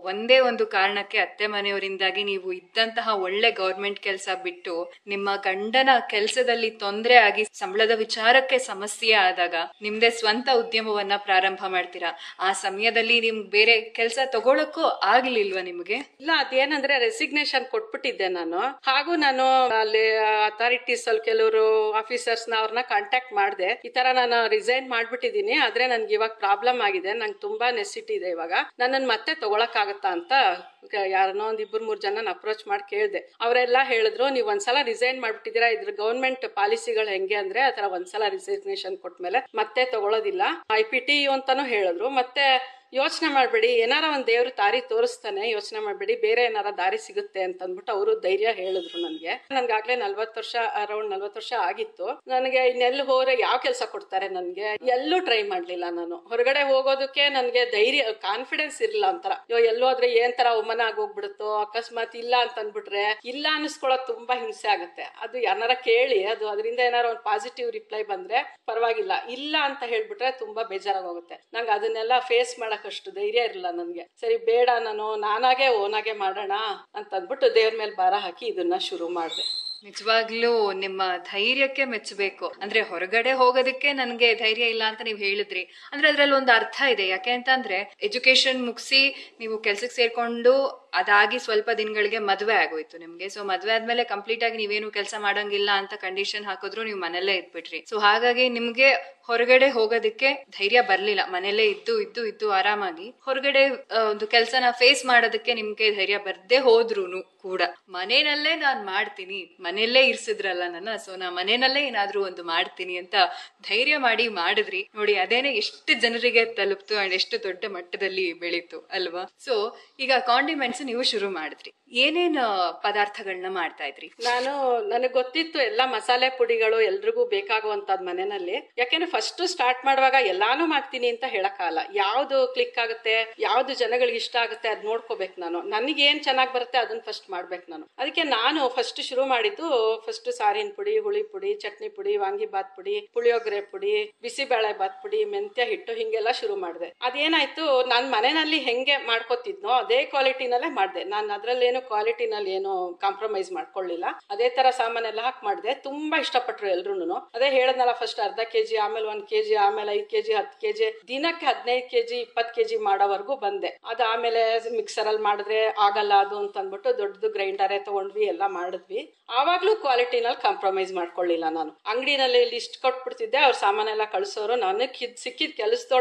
ಒಂದೇ ಒಂದು ಕಾರಣಕ್ಕೆ ಅತ್ತೆ ಮನೆಯವರಿಂದಾಗಿ ನೀವು ಇದ್ದಂತಹ ಒಳ್ಳೆ ಗೌರ್ಮೆಂಟ್ ಕೆಲಸ ಬಿಟ್ಟು, ನಿಮ್ಮ ಗಂಡನ ಕೆಲಸದಲ್ಲಿ ತೊಂದರೆ ಆಗಿ ಸಂಬಳದ ವಿಚಾರಕ್ಕೆ ಸಮಸ್ಯೆ ಆದಾಗ ನಿಮ್ದೇ ಸ್ವಂತ ಉದ್ಯಮವನ್ನ ಪ್ರಾರಂಭ ಮಾಡ್ತೀರಾ? ಆ ಸಮಯದಲ್ಲಿ ನಿಮ್ ಬೇರೆ ಕೆಲಸ ತಗೊಳಕ್ಕೂ ಆಗ್ಲಿಲ್ವಾ ನಿಮ್ಗೆ? ಇಲ್ಲ, ಅದೇನಂದ್ರೆ ರೆಸಿಗ್ನೇಷನ್ ಕೊಟ್ಬಿಟ್ಟಿದ್ದೆ ನಾನು. ಹಾಗೂ ನಾನು ಅಲ್ಲಿ ಅಥಾರಿಟೀಸ್ ಅಲ್ಲಿ ಕೆಲವರು ಆಫೀಸರ್ಸ್ನ ಅವ್ರನ್ನ ಕಾಂಟ್ಯಾಕ್ಟ್ ಮಾಡಿದೆ. ಈ ತರ ನಾನು ರಿಸೈನ್ ಮಾಡ್ಬಿಟ್ಟಿದೀನಿ ಆದ್ರೆ ನನ್ಗೆ ಇವಾಗ ಪ್ರಾಬ್ಲಮ್ ಆಗಿದೆ. ನಂಗೆ ತುಂಬಾ ನೆಸಿಟಿ ಇದೆ ಇವಾಗ. ನನ್ನನ್ ಮತ್ತೆ ತಗೊಳಕ್ ಆಗತ್ತಾ ಅಂತ ಯಾರನ್ನೋ ಒಂದ್ ಇಬ್ಬರು ಮೂರ್ ಜನ ಅಪ್ರೋಚ್ ಮಾಡಿ ಕೇಳಿದೆ. ಅವರೆಲ್ಲ ಹೇಳಿದ್ರು, ನೀವು ಒಂದ್ಸಲ ರಿಸೈನ್ ಮಾಡ್ಬಿಟ್ಟಿದೀರಾ ಇದ್ರ ಗೌರ್ಮೆಂಟ್ ಪಾಲಿಸಿಗಳು ಹೆಂಗೆ? ಅಂದ್ರೆ ಆತರ ಒಂದ್ಸಲ ರಿಸಿಗ್ನೇಷನ್ ಕೊಟ್ಮೇಲೆ ಮತ್ತೆ ತಗೊಳೋದಿಲ್ಲ. ಐ ಪಿ ಟಿ ಅಂತಾನು ಹೇಳಿದ್ರು. ಮತ್ತೆ ಯೋಚನೆ ಮಾಡಬೇಡಿ, ಏನಾರ ಒಂದು ದೇವ್ರ ದಾರಿ ತೋರಿಸ್ತಾನೆ, ಯೋಚನೆ ಮಾಡಬೇಡಿ, ಬೇರೆ ಏನಾರ ದಾರಿ ಸಿಗುತ್ತೆ ಅಂತ ಅಂದ್ಬಿಟ್ಟು ಅವರು ಧೈರ್ಯ ಹೇಳಿದ್ರು ನನಗೆ. ನನ್ಗಾಗ್ಲೇ ನಲ್ವತ್ತು ವರ್ಷ, ಅರೌಂಡ್ ನಲ್ವತ್ತು ವರ್ಷ ಆಗಿತ್ತು. ನನಗೆ ಇನ್ನೆಲ್ಲಿ ಹೋದ್ರೆ ಯಾವ ಕೆಲಸ ಕೊಡ್ತಾರೆ ನನಗೆ? ಎಲ್ಲೂ ಟ್ರೈ ಮಾಡ್ಲಿಲ್ಲ ನಾನು. ಹೊರಗಡೆ ಹೋಗೋದಕ್ಕೆ ನನಗೆ ಧೈರ್ಯ, ಕಾನ್ಫಿಡೆನ್ಸ್ ಇರಲಿಲ್ಲ ಒಂಥರ. ಅಯ್ಯೋ ಎಲ್ಲೋದ್ರೆ ಏನ್ ತರ ಅವಮಾನ ಆಗೋಗ್ಬಿಡುತ್ತೋ, ಅಕಸ್ಮಾತ್ ಇಲ್ಲ ಅಂತ ಅಂದ್ಬಿಟ್ರೆ ಇಲ್ಲ ಅನ್ನಿಸ್ಕೊಳ್ಳೋದು ತುಂಬಾ ಹಿಂಸೆ ಆಗುತ್ತೆ. ಅದು ಯಾರ ಕೇಳಿ, ಅದು ಅದರಿಂದ ಏನಾರ ಒಂದು ಪಾಸಿಟಿವ್ ರಿಪ್ಲೈ ಬಂದ್ರೆ ಪರವಾಗಿಲ್ಲ. ಇಲ್ಲ ಅಂತ ಹೇಳ್ಬಿಟ್ರೆ ತುಂಬಾ ಬೇಜಾರಾಗೋಗುತ್ತೆ. ನಂಗೆ ಅದನ್ನೆಲ್ಲ ಫೇಸ್ ಮಾಡಕ್ ಅಷ್ಟು ಧೈರ್ಯ ಇರಲಿಲ್ಲ ನನಗೆ. ಸರಿ, ಬೇಡ ನಾನು, ನಾನಾಗೆ ಓನಾಗೆ ಮಾಡೋಣ ಅಂತ ಅಂದ್ಬಿಟ್ಟು ದೇವ್ರ ಮೇಲೆ ಭಾರ ಹಾಕಿ ಇದನ್ನ ಶುರು ಮಾಡಿದೆ. ನಿಜವಾಗ್ಲೂ ನಿಮ್ಮ ಧೈರ್ಯಕ್ಕೆ ಮೆಚ್ಚಬೇಕು. ಅಂದ್ರೆ ಹೊರಗಡೆ ಹೋಗೋದಕ್ಕೆ ನನ್ಗೆ ಧೈರ್ಯ ಇಲ್ಲ ಅಂತ ನೀವು ಹೇಳಿದ್ರಿ. ಅಂದ್ರೆ ಅದ್ರಲ್ಲಿ ಒಂದು ಅರ್ಥ ಇದೆ. ಯಾಕೆ ಅಂತಂದ್ರೆ ಎಜುಕೇಶನ್ ಮುಗಿಸಿ ನೀವು ಕೆಲ್ಸಕ್ಕೆ ಸೇರ್ಕೊಂಡು ಅದಾಗಿ ಸ್ವಲ್ಪ ದಿನಗಳಿಗೆ ಮದುವೆ ಆಗೋಯ್ತು ನಿಮ್ಗೆ. ಸೊ ಮದುವೆ ಆದ್ಮೇಲೆ ಕಂಪ್ಲೀಟ್ ಆಗಿ ನೀವೇನು ಕೆಲಸ ಮಾಡಂಗಿಲ್ಲ ಅಂತ ಕಂಡೀಷನ್ ಹಾಕಿದ್ರು ನೀವು ಮನೆಯಲ್ಲೇ ಇದ್ಬಿಟ್ರಿ. ಸೊ ಹಾಗಾಗಿ ನಿಮ್ಗೆ ಹೊರಗಡೆ ಹೋಗೋದಕ್ಕೆ ಧೈರ್ಯ ಬರ್ಲಿಲ್ಲ. ಮನೆಯಲ್ಲೇ ಇದ್ದು ಇದ್ದು ಇದ್ದು ಆರಾಮಾಗಿ. ಹೊರಗಡೆ ಒಂದು ಕೆಲಸನ ಫೇಸ್ ಮಾಡೋದಕ್ಕೆ ನಿಮ್ಗೆ ಧೈರ್ಯ ಬರ್ದೇ ಹೋದ್ರುನು ಕೂಡ. ಮನೆಯಲ್ಲೇ ನಾನ್ ಮಾಡ್ತೀನಿ. ಮನೆಯಲ್ಲೇ ಇರ್ಸಿದ್ರಲ್ಲ ನನ್ನ. ಸೊ ನಾ ಮನೆಯಲ್ಲೇ ಏನಾದ್ರೂ ಒಂದು ಮಾಡ್ತೀನಿ ಅಂತ ಧೈರ್ಯ ಮಾಡಿ ಮಾಡಿದ್ರಿ. ನೋಡಿ, ಅದೇನೆ ಎಷ್ಟು ಜನರಿಗೆ ತಲುಪ್ತು ಅಂಡ್ ಎಷ್ಟು ದೊಡ್ಡ ಮಟ್ಟದಲ್ಲಿ ಬೆಳೀತು ಅಲ್ವಾ? ಸೊ ಈಗ ಕಾಂಡಿಮೆಂಟ್ಸ್ ನೀವು ಶುರು ಮಾಡಿದ್ರಿ. ಏನೇನ್ ಪದಾರ್ಥಗಳನ್ನ ಮಾಡ್ತಾ ಇದ್ರಿ? ನಾನು, ನನಗೆ ಗೊತ್ತಿತ್ತು ಎಲ್ಲ ಮಸಾಲೆ ಪುಡಿಗಳು ಎಲ್ರಿಗೂ ಬೇಕಾಗುವಂತದ್ ಮನೆಯಲ್ಲಿ ಯಾಕೆಂದ್ರೆ ಫಸ್ಟ್ ಸ್ಟಾರ್ಟ್ ಮಾಡುವಾಗ ಎಲ್ಲಾನು ಮಾಡ್ತೀನಿ ಅಂತ ಹೇಳಕ್ಕಾಗಲ್ಲ. ಯಾವ್ದು ಕ್ಲಿಕ್ ಆಗುತ್ತೆ, ಯಾವ್ದು ಜನಗಳಿಗೆ ಇಷ್ಟ ಆಗುತ್ತೆ ಅದ್ ನೋಡ್ಕೋಬೇಕು ನಾನು. ನನಗೆ ಏನ್ ಚೆನ್ನಾಗಿ ಬರುತ್ತೆ ಅದನ್ನ ಫಸ್ಟ್ ಮಾಡ್ಬೇಕು ನಾನು. ಅದಕ್ಕೆ ನಾನು ಫಸ್ಟ್ ಶುರು ಮಾಡಿದ್ದು ಫಸ್ಟ್ ಸಾರಿನ ಪುಡಿ, ಹುಳಿ ಪುಡಿ, ಚಟ್ನಿ ಪುಡಿ ವಾಂಗಿಬಾತ್ ಪುಡಿ, ಪುಳಿಯೋಗರೆ ಪುಡಿ, ಬಿಸಿಬೇಳೆ ಬಾತ್ ಪುಡಿ, ಮೆಂತ್ಯ ಹಿಟ್ಟು ಹಿಂಗೆಲ್ಲ ಶುರು ಮಾಡಿದೆ. ಅದೇನಾಯ್ತು, ನಾನ್ ಮನೆಯಲ್ಲಿ ಹೆಂಗೆ ಮಾಡ್ಕೋತಿದ್ನೋ ಅದೇ ಕ್ವಾಲಿಟಿನಲ್ಲೇ ಮಾಡಿದೆ. ನಾನು ಕ್ವಾಲಿಟಿನಲ್ಲಿ ಏನು ಕಾಂಪ್ರಮೈಸ್ ಮಾಡ್ಕೊಳ್ಳಿಲ್ಲ. ಅದೇ ತರ ಸಾಮಾನೆಲ್ಲ ಹಾಕಿ ಮಾಡಿದೆ. ತುಂಬಾ ಇಷ್ಟಪಟ್ರು ಎಲ್ರು ಅದೇ ಹೇಳದ್ನಲ್ಲ ಫಸ್ಟ್ ಅರ್ಧ ಕೆಜಿ ಆಮೇಲೆ ಒಂದ್ ಕೆಜಿ ಆಮೇಲೆ ಐದ್ ಕೆಜಿ ಹತ್ತು ಕೆಜಿ ದಿನಕ್ಕೆ ಹದಿನೈದು ಕೆಜಿ ಇಪ್ಪತ್ತು ಕೆಜಿ ಮಾಡೋವರೆಗೂ ಬಂದೆ. ಅದಾದ್ಮೇಲೆ ಮಿಕ್ಸರ್ ಅಲ್ಲಿ ಮಾಡಿದ್ರೆ ಆಗಲ್ಲ ಅದು ಅಂತ ಅಂದ್ಬಿಟ್ಟು ದೊಡ್ಡದು ಗ್ರೈಂಡರೇ ತಗೊಂಡ್ವಿ, ಎಲ್ಲ ಮಾಡಿದ್ವಿ. ಆವಾಗ್ಲೂ ಕ್ವಾಲಿಟಿನಲ್ಲಿ ಕಾಂಪ್ರಮೈಸ್ ಮಾಡ್ಕೊಳ್ಳಿಲ್ಲ ನಾನು. ಅಂಗಡಿನಲ್ಲಿ ಲಿಸ್ಟ್ ಕೊಟ್ಬಿಡ್ತಿದ್ದೆ, ಅವ್ರ ಸಾಮಾನೆಲ್ಲ ಕಳ್ಸೋರು. ನನಗೆ ಇದ್ ಸಿಕ್ಕಿದ್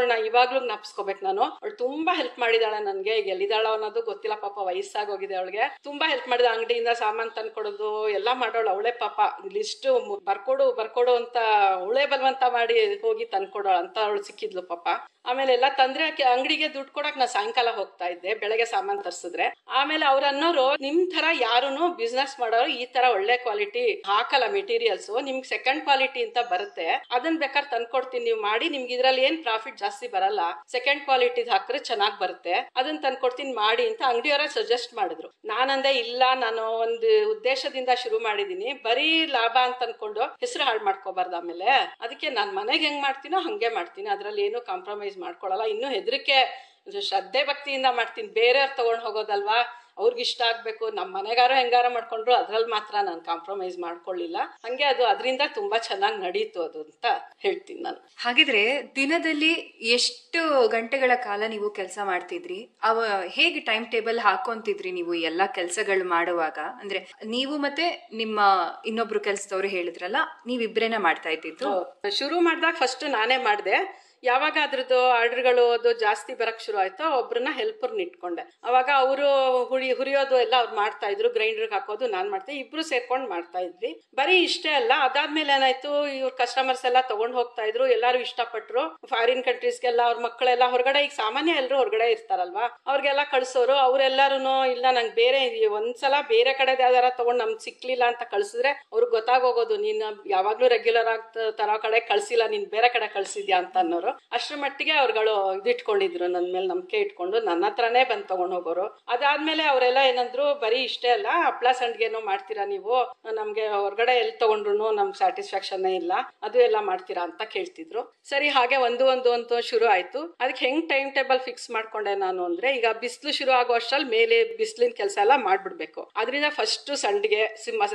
ನಾ ಇವಾಗ್ಲೂ ಜ್ಞಾಪಿಸ್ಕೋಬೇಕು ನಾನು. ಅವಳು ತುಂಬಾ ಹೆಲ್ಪ್ ಮಾಡಿದಾಳೆ ನನ್ಗೆ. ಈಗ ಎಲ್ಲಿದಾಳ ಅನ್ನೋದು ಗೊತ್ತಿಲ್ಲ. ಪಾಪ ವಯಸ್ಸಾಗೋಗಿದೆ ಅವಳಿಗೆ. ತುಂಬಾ ಹೆಲ್ಪ್ ಮಾಡಿದ. ಅಂಗಡಿಯಿಂದ ಸಾಮಾನ್ ತಂದ್ಕೊಡೋದು ಎಲ್ಲ ಮಾಡೋಳು ಅವಳೆ ಪಾಪ. ಲಿಸ್ಟ್ ಬರ್ಕೊಡು ಬರ್ಕೊಡು ಅಂತ, ಅವಳೆ ಬಲವಂತ ಮಾಡಿ ಹೋಗಿ ತಂದ್ಕೊಡೋಳು ಅಂತ ಅವಳು ಸಿಕ್ಕಿದ್ಲು ಪಾಪ. ಆಮೇಲೆ ಎಲ್ಲ ತಂದ್ರೆ ಅಂಗಡಿಗೆ ದುಡ್ಡು ಕೊಡಕ್ ನಾ ಸಾಯಂಕಾಲ ಹೋಗ್ತಾ ಇದ್ದೆ, ಬೆಳಗ್ಗೆ ಸಾಮಾನ್ ತರ್ಸಿದ್ರೆ. ಆಮೇಲೆ ಅವ್ರ ಅನ್ನೋರು, ನಿಮ್ ತರ ಯಾರು ಬಿಸ್ನೆಸ್ ಮಾಡೋರು ಈ ತರ ಒಳ್ಳೆ ಕ್ವಾಲಿಟಿ ಹಾಕಲ್ಲ ಮೆಟೀರಿಯಲ್ಸ್ ನಿಮ್ಗೆ ಸೆಕೆಂಡ್ ಕ್ವಾಲಿಟಿ ಅಂತ ಬರುತ್ತೆ. ಅದನ್ ಬೇಕಾದ್ರೆ ತಂದ್ಕೊಡ್ತೀನಿ ನೀವು ಮಾಡಿ, ನಿಮ್ಗೆ ಇದ್ರಲ್ಲಿ ಏನ್ ಪ್ರಾಫಿಟ್ ಜಾಸ್ತಿ ಬರಲ್ಲ. ಸೆಕೆಂಡ್ ಕ್ವಾಲಿಟಿ ಹಾಕ್ರೆ ಚೆನ್ನಾಗ್ ಬರುತ್ತೆ. ಅದನ್ನ ತಂದ್ಕೊಡ್ತೀನಿ ಮಾಡಿ ಅಂತ ಅಂಗಡಿಯವರ ಸಜೆಸ್ಟ್ ಮಾಡಿದ್ರು. ನಾನಂದೆ, ಇಲ್ಲ, ನಾನು ಒಂದು ಉದ್ದೇಶದಿಂದ ಶುರು ಮಾಡಿದೀನಿ. ಬರೀ ಲಾಭ ಅಂತ ಅನ್ಕೊಂಡು ಹೆಸರು ಹಾಳು ಮಾಡ್ಕೋಬಾರ್ದು ಆಮೇಲೆ. ಅದಕ್ಕೆ ನಾನ್ ಮನೆಗೆ ಹೆಂಗ್ ಮಾಡ್ತೀನೋ ಹಂಗೆ ಮಾಡ್ತೀನಿ. ಅದ್ರಲ್ಲಿ ಏನು ಕಾಂಪ್ರಮೈಸ್ ಮಾಡ್ಕೊಳಲ್ಲ. ಇನ್ನು ಹೆದರಿಕೆ ಶ್ರದ್ಧೆ ಭಕ್ತಿಯಿಂದ ಮಾಡ್ತೀನಿ. ಬೇರೆಯವ್ರು ತೊಗೊಂಡು ಹೋಗೋದಲ್ವಾ? ಅವ್ರಿಗೆ ಇಷ್ಟ ಆಗಬೇಕು. ನಮ್ಮ ಮನೆಗಾರು ಹೆಂಗಾರ ಮಾಡ್ಕೊಂಡ್ರು ಅದ್ರಲ್ಲಿ ಮಾತ್ರ ನಾನು ಕಾಂಪ್ರಮೈಸ್ ಮಾಡ್ಕೊಳ್ಳಿಲ್ಲ ಹಂಗೆ ಅದು ಅದರಿಂದ ತುಂಬಾ ಚೆನ್ನಾಗಿ ನಡೀತು ಅದು ಅಂತ ಹೇಳ್ತೀನಿ ನಾನು. ಹಾಗಿದ್ರೆ ದಿನದಲ್ಲಿ ಎಷ್ಟು ಗಂಟೆಗಳ ಕಾಲ ನೀವು ಕೆಲಸ ಮಾಡ್ತಿದ್ರಿ? ಅವ ಹೇಗೆ ಟೈಮ್ ಟೇಬಲ್ ಹಾಕೊಂತಿದ್ರಿ ನೀವು ಎಲ್ಲಾ ಕೆಲಸಗಳು ಮಾಡುವಾಗ? ಅಂದ್ರೆ ನೀವು ಮತ್ತೆ ನಿಮ್ಮ ಇನ್ನೊಬ್ರು ಕೆಲಸದವ್ರು ಹೇಳಿದ್ರಲ್ಲ ನೀವಿಬ್ರೇನ ಮಾಡ್ತಾ ಇದ್ದಿದ್ದು? ಶುರು ಮಾಡಿದಾಗ ಫಸ್ಟ್ ನಾನೇ ಮಾಡಿದೆ. ಯಾವಾಗ ಅದ್ರದ್ದು ಆರ್ಡರ್ಗಳು ಅದು ಜಾಸ್ತಿ ಬರಕ್ ಶುರು ಆಯ್ತೋ ಒಬ್ರನ್ನ ಹೆಲ್ಪರ್ನ ಇಟ್ಕೊಂಡೆ. ಅವಾಗ ಅವರು ಹುಳಿ, ಹುರಿಯೋದು ಎಲ್ಲ ಅವ್ರು ಮಾಡ್ತಾ ಇದ್ರು. ಗ್ರೈಂಡರ್ಗೆ ಹಾಕೋದು ನಾನ್ ಮಾಡ್ತೆ. ಇಬ್ರು ಸೇರ್ಕೊಂಡು ಮಾಡ್ತಾ ಇದ್ವಿ. ಬರೀ ಇಷ್ಟೇ ಅಲ್ಲ, ಅದಾದ್ಮೇಲೆ ಏನಾಯ್ತು, ಇವ್ರ ಕಸ್ಟಮರ್ಸ್ ಎಲ್ಲ ತಗೊಂಡ್ ಹೋಗ್ತಾ ಇದ್ರು. ಎಲ್ಲಾರು ಇಷ್ಟಪಟ್ರು. ಫಾರಿನ್ ಕಂಟ್ರೀಸ್ಗೆಲ್ಲ ಅವ್ರ ಮಕ್ಕಳೆಲ್ಲ ಹೊರಗಡೆ, ಈಗ ಸಾಮಾನ್ಯ ಎಲ್ಲರೂ ಹೊರಗಡೆ ಇರ್ತಾರಲ್ವಾ? ಅವ್ರಿಗೆಲ್ಲ ಕಳ್ಸೋರು. ಅವ್ರೆಲ್ಲಾರು ಇಲ್ಲ, ನಂಗೆ ಬೇರೆ ಒಂದ್ಸಲ ಬೇರೆ ಕಡೆ ಯಾವ್ದಾರ ತಗೊಂಡ್ ನಮ್ಗೆ ಸಿಕ್ಲಿಲ್ಲ ಅಂತ ಕಳ್ಸಿದ್ರೆ ಅವ್ರಿಗೆ ಗೊತ್ತಾಗೋಗೋದು, ನೀನು ಯಾವಾಗ್ಲೂ ರೆಗ್ಯುಲರ್ ಆಗ್ತಾ ತರೋ ಕಡೆ ಕಳ್ಸಿಲ್ಲ, ನೀನ್ ಬೇರೆ ಕಡೆ ಕಳ್ಸಿದ್ಯಾ ಅಂತ ಅನ್ನೋರು. ಅಷ್ಟ್ರ ಮಟ್ಟಿಗೆ ಅವ್ರುಗಳು ಇದಿಟ್ಕೊಂಡಿದ್ರು, ನನ್ ಮೇಲೆ ನಂಬಿಕೆ ಇಟ್ಕೊಂಡು. ನನ್ನ ಹತ್ರನೇ ಬಂದು ತಗೊಂಡ್ ಹೋಗೋರು. ಅದಾದ್ಮೇಲೆ ಅವರೆಲ್ಲ ಏನಂದ್ರು, ಬರೀ ಇಷ್ಟೇ ಅಲ್ಲ, ಹಪ್ಳ ಸಂಡ್ಗೆನೋ ಮಾಡ್ತೀರಾ ನೀವು? ನಮ್ಗೆ ಹೊರಗಡೆ ಎಲ್ಲಿ ತಗೊಂಡ್ರು ನಮ್ಗೆ ಸ್ಯಾಟಿಸ್ಫ್ಯಾಕ್ಷನ್ ಇಲ್ಲ. ಅದು ಎಲ್ಲ ಮಾಡ್ತೀರಾ? ಅಂತ ಕೇಳ್ತಿದ್ರು. ಸರಿ, ಹಾಗೆ ಒಂದು ಒಂದು ಅಂತ ಶುರು ಆಯ್ತು. ಅದಕ್ಕೆ ಹೆಂಗ್ ಟೈಮ್ ಟೇಬಲ್ ಫಿಕ್ಸ್ ಮಾಡ್ಕೊಂಡೆ ನಾನು ಅಂದ್ರೆ, ಈಗ ಬಿಸಿಲು ಶುರು ಆಗೋ ಅಷ್ಟ್ರಲ್ಲಿ ಮೇಲೆ ಬಿಸಿಲಿನ ಕೆಲಸ ಎಲ್ಲ ಮಾಡ್ಬಿಡ್ಬೇಕು. ಅದರಿಂದ ಫಸ್ಟ್ ಸಂಡಿಗೆ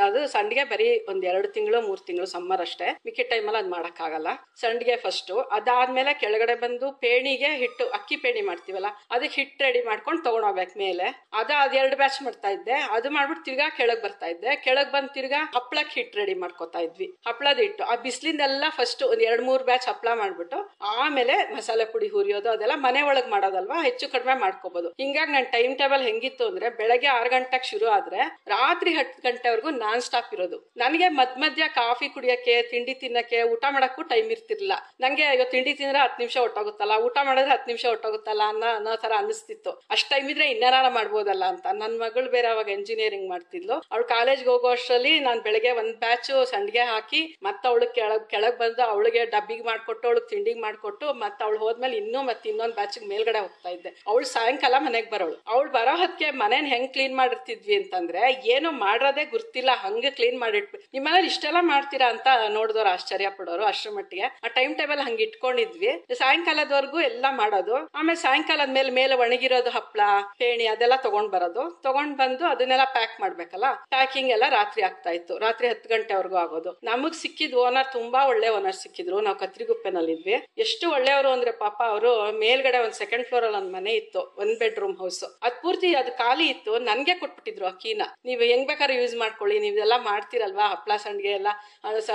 ಅದು ಸಂಡಿಗೆ ಬರೀ ಒಂದ್ ಎರಡು ತಿಂಗಳು, ಮೂರ್ ತಿಂಗಳು ಸಮ್ಮರ್ ಅಷ್ಟೇ. ಮಿಕ್ಕಿ ಟೈಮಲ್ಲಿ ಅದ್ ಮಾಡಕ್ಕಾಗಲ್ಲ. ಸಂಡಿಗೆ ಫಸ್ಟ್ ಅದಾದ್ಮೇಲೆ ಕೆಳಗಡೆ ಬಂದು ಪೇಣಿಗೆ ಹಿಟ್ಟು, ಅಕ್ಕಿ ಪೇಣಿ ಮಾಡ್ತೀವಲ್ಲ, ಅದಕ್ಕೆ ಹಿಟ್ಟು ರೆಡಿ ಮಾಡ್ಕೊಂಡು ತಗೊಂಡೋಗ್ಬೇಕು ಮೇಲೆ. ಅದ ಅದ್ ಎರಡು ಬ್ಯಾಚ್ ಮಾಡ್ತಾ ಇದ್ದೆ. ಅದು ಮಾಡ್ಬಿಟ್ಟು ತಿರ್ಗಾ ಕೆಳಗ್ ಬರ್ತಾ ಇದ್ದೆ. ಕೆಳಗ್ ಬಂದ್ ತಿರ್ಗಾ ಹಪ್ಳಕ್ ಹಿಟ್ಟು ರೆಡಿ ಮಾಡ್ಕೊತಾ ಇದ್ವಿ. ಹಪ್ಳದ ಹಿಟ್ಟು. ಆ ಬಿಸಿಲಿಂದೆಲ್ಲ ಫಸ್ಟ್ ಒಂದ್ ಎರಡ್ ಮೂರ್ ಬ್ಯಾಚ್ ಹಪ್ಳ ಮಾಡ್ಬಿಟ್ಟು, ಆಮೇಲೆ ಮಸಾಲೆ ಪುಡಿ ಹುರಿಯೋದು, ಅದೆಲ್ಲ ಮನೆ ಒಳಗ್ ಮಾಡೋದಲ್ವಾ? ಹೆಚ್ಚು ಕಡಿಮೆ ಮಾಡ್ಕೋಬಹುದು ಹಿಂಗಾಗಿ ನನ್ ಟೈಮ್ ಟೇಬಲ್ ಹೆಂಗಿತ್ತು ಅಂದ್ರೆ, ಬೆಳಗ್ಗೆ ಆರ್ ಗಂಟೆಗೆ ಶುರು ಆದ್ರೆ, ರಾತ್ರಿ ಹತ್ತು ಗಂಟೆವರೆಗೂ ನಾನ್ ಸ್ಟಾಪ್ ಇರೋದು. ನನಗೆ ಮಧ್ಯ ಕಾಫಿ ಕುಡಿಯಕ್ಕೆ, ತಿಂಡಿ ತಿನ್ನಕ್ಕೆ, ಊಟ ಮಾಡಕ್ಕೂ ಟೈಮ್ ಇರ್ತಿರ್ಲಿಲ್ಲ. ನಂಗೆ ಅಯ್ಯೋ ತಿಂಡಿ ತಿಂದ್ರೆ ಹತ್ತು ನಿಮಿಷ ಹೊಟ್ಟೋಗುತ್ತಲ್ಲ, ಊಟ ಮಾಡಿದ್ರೆ ಹತ್ತು ನಿಮಿಷ ಹೊಟ್ಟೋಗುತ್ತಲ್ಲ ಅನ್ನೋ ಅನ್ನೋ ತರ ಅನಿಸ್ತಿತ್ತು ಅಷ್ಟ್ ಟೈಮ್ ಇದ್ರೆ ಇನ್ನೇನಾರ ಮಾಡ್ಬೋದಲ್ಲ ಅಂತ. ನನ್ನ ಮಗಳು ಬೇರೆ ಅವಾಗ ಎಂಜಿನಿಯರಿಂಗ್ ಮಾಡ್ತಿದ್ಲು. ಅವಳು ಕಾಲೇಜ್ಗೆ ಹೋಗೋ ಅಷ್ಟರಲ್ಲಿ ನಾನು ಬೆಳಗ್ಗೆ ಒಂದ್ ಬ್ಯಾಚ್ ಸಂಡಿಗೆ ಹಾಕಿ ಮತ್ತೆ ಅವಳು ಕೆಳಗ್ ಕೆಳಗ್ ಬಂದು ಅವಳಿಗೆ ಡಬ್ಬಿಗೆ ಮಾಡ್ಕೊಟ್ಟು, ಅವಳಿಗೆ ತಿಂಡಿಗೆ ಮಾಡ್ಕೊಟ್ಟು ಮತ್ತೆ ಅವಳು ಹೋದ್ಮೇಲೆ ಇನ್ನೂ ಮತ್ತೆ ಇನ್ನೊಂದು ಬ್ಯಾಚ್ ಮೇಲ್ಗಡೆ ಹೋಗ್ತಾ ಇದ್ದೆ. ಅವಳು ಸಾಯಂಕಾಲ ಮನೆಗೆ ಬರೋಳು. ಅವಳು ಬರೋ ಹೊತ್ತಿಗೆ ಮನೇನ ಹೆಂಗ್ ಕ್ಲೀನ್ ಮಾಡಿರ್ತಿದ್ವಿ ಅಂತಂದ್ರೆ ಏನು ಮಾಡೋದೇ ಗುರ್ತಿಲ್ಲ, ಹಂಗೆ ಕ್ಲೀನ್ ಮಾಡಿಟ್ವಿ ನಿಮ್ಮ ಮನೇಲಿ ಇಷ್ಟೆಲ್ಲ ಮಾಡ್ತೀರಾ ಅಂತ ನೋಡಿದವ್ರು ಆಶ್ಚರ್ಯ ಪಡೋರು ಅಷ್ಟ್ರ ಮಟ್ಟಿಗೆ. ಆ ಟೈಮ್ ಟೇಬಲ್ ಹಂಗೆ ಇಟ್ಕೊಂಡಿದ್ವಿ. ಸಾಯಂಕಾಲದವರೆಗೂ ಎಲ್ಲ ಮಾಡೋದು. ಆಮೇಲೆ ಸಾಯಂಕಾಲದ ಮೇಲೆ ಮೇಲೆ ಒಣಗಿರೋದು ಹಪ್ಳ, ಪೇಣಿ ಅದೆಲ್ಲ ತಗೊಂಡ್ ಬರೋದು. ತಗೊಂಡ್ ಬಂದು ಅದನ್ನೆಲ್ಲ ಪ್ಯಾಕ್ ಮಾಡ್ಬೇಕಲ್ಲ? ಪ್ಯಾಕಿಂಗ್ ಎಲ್ಲ ರಾತ್ರಿ ಆಗ್ತಾ ಇತ್ತು. ರಾತ್ರಿ ಹತ್ತು ಗಂಟೆವರೆಗೂ ಆಗೋದು. ನಮಗ್ ಸಿಕ್ಕಿದ್ ಓನರ್ ತುಂಬಾ ಒಳ್ಳೆ ಓನರ್ ಸಿಕ್ಕಿದ್ರು. ನಾವು ಕತ್ರಿಗುಪ್ಪೆನಲ್ಲಿದ್ವಿ. ಎಷ್ಟು ಒಳ್ಳೆಯವರು ಅಂದ್ರೆ ಪಾಪ ಅವರು ಮೇಲ್ಗಡೆ ಒಂದ್ ಸೆಕೆಂಡ್ ಫ್ಲೋರ್ ಅಲ್ಲಿ ಒಂದ್ ಮನೆ ಇತ್ತು. ಒಂದ್ ಬೆಡ್ರೂಮ್ ಹೌಸ್ ಅದ್ ಪೂರ್ತಿ ಅದು ಖಾಲಿ ಇತ್ತು. ನನ್ಗೆ ಕೊಟ್ಬಿಟ್ಟಿದ್ರು ಅಕ್ಕಿನ ನೀವು ಹೆಂಗ್ ಬೇಕಾದ್ರೆ ಯೂಸ್ ಮಾಡ್ಕೊಳ್ಳಿ. ನೀವೆಲ್ಲ ಮಾಡ್ತಿರಲ್ವಾ? ಹಪ್ಳ ಸಂಡಿಗೆ ಎಲ್ಲ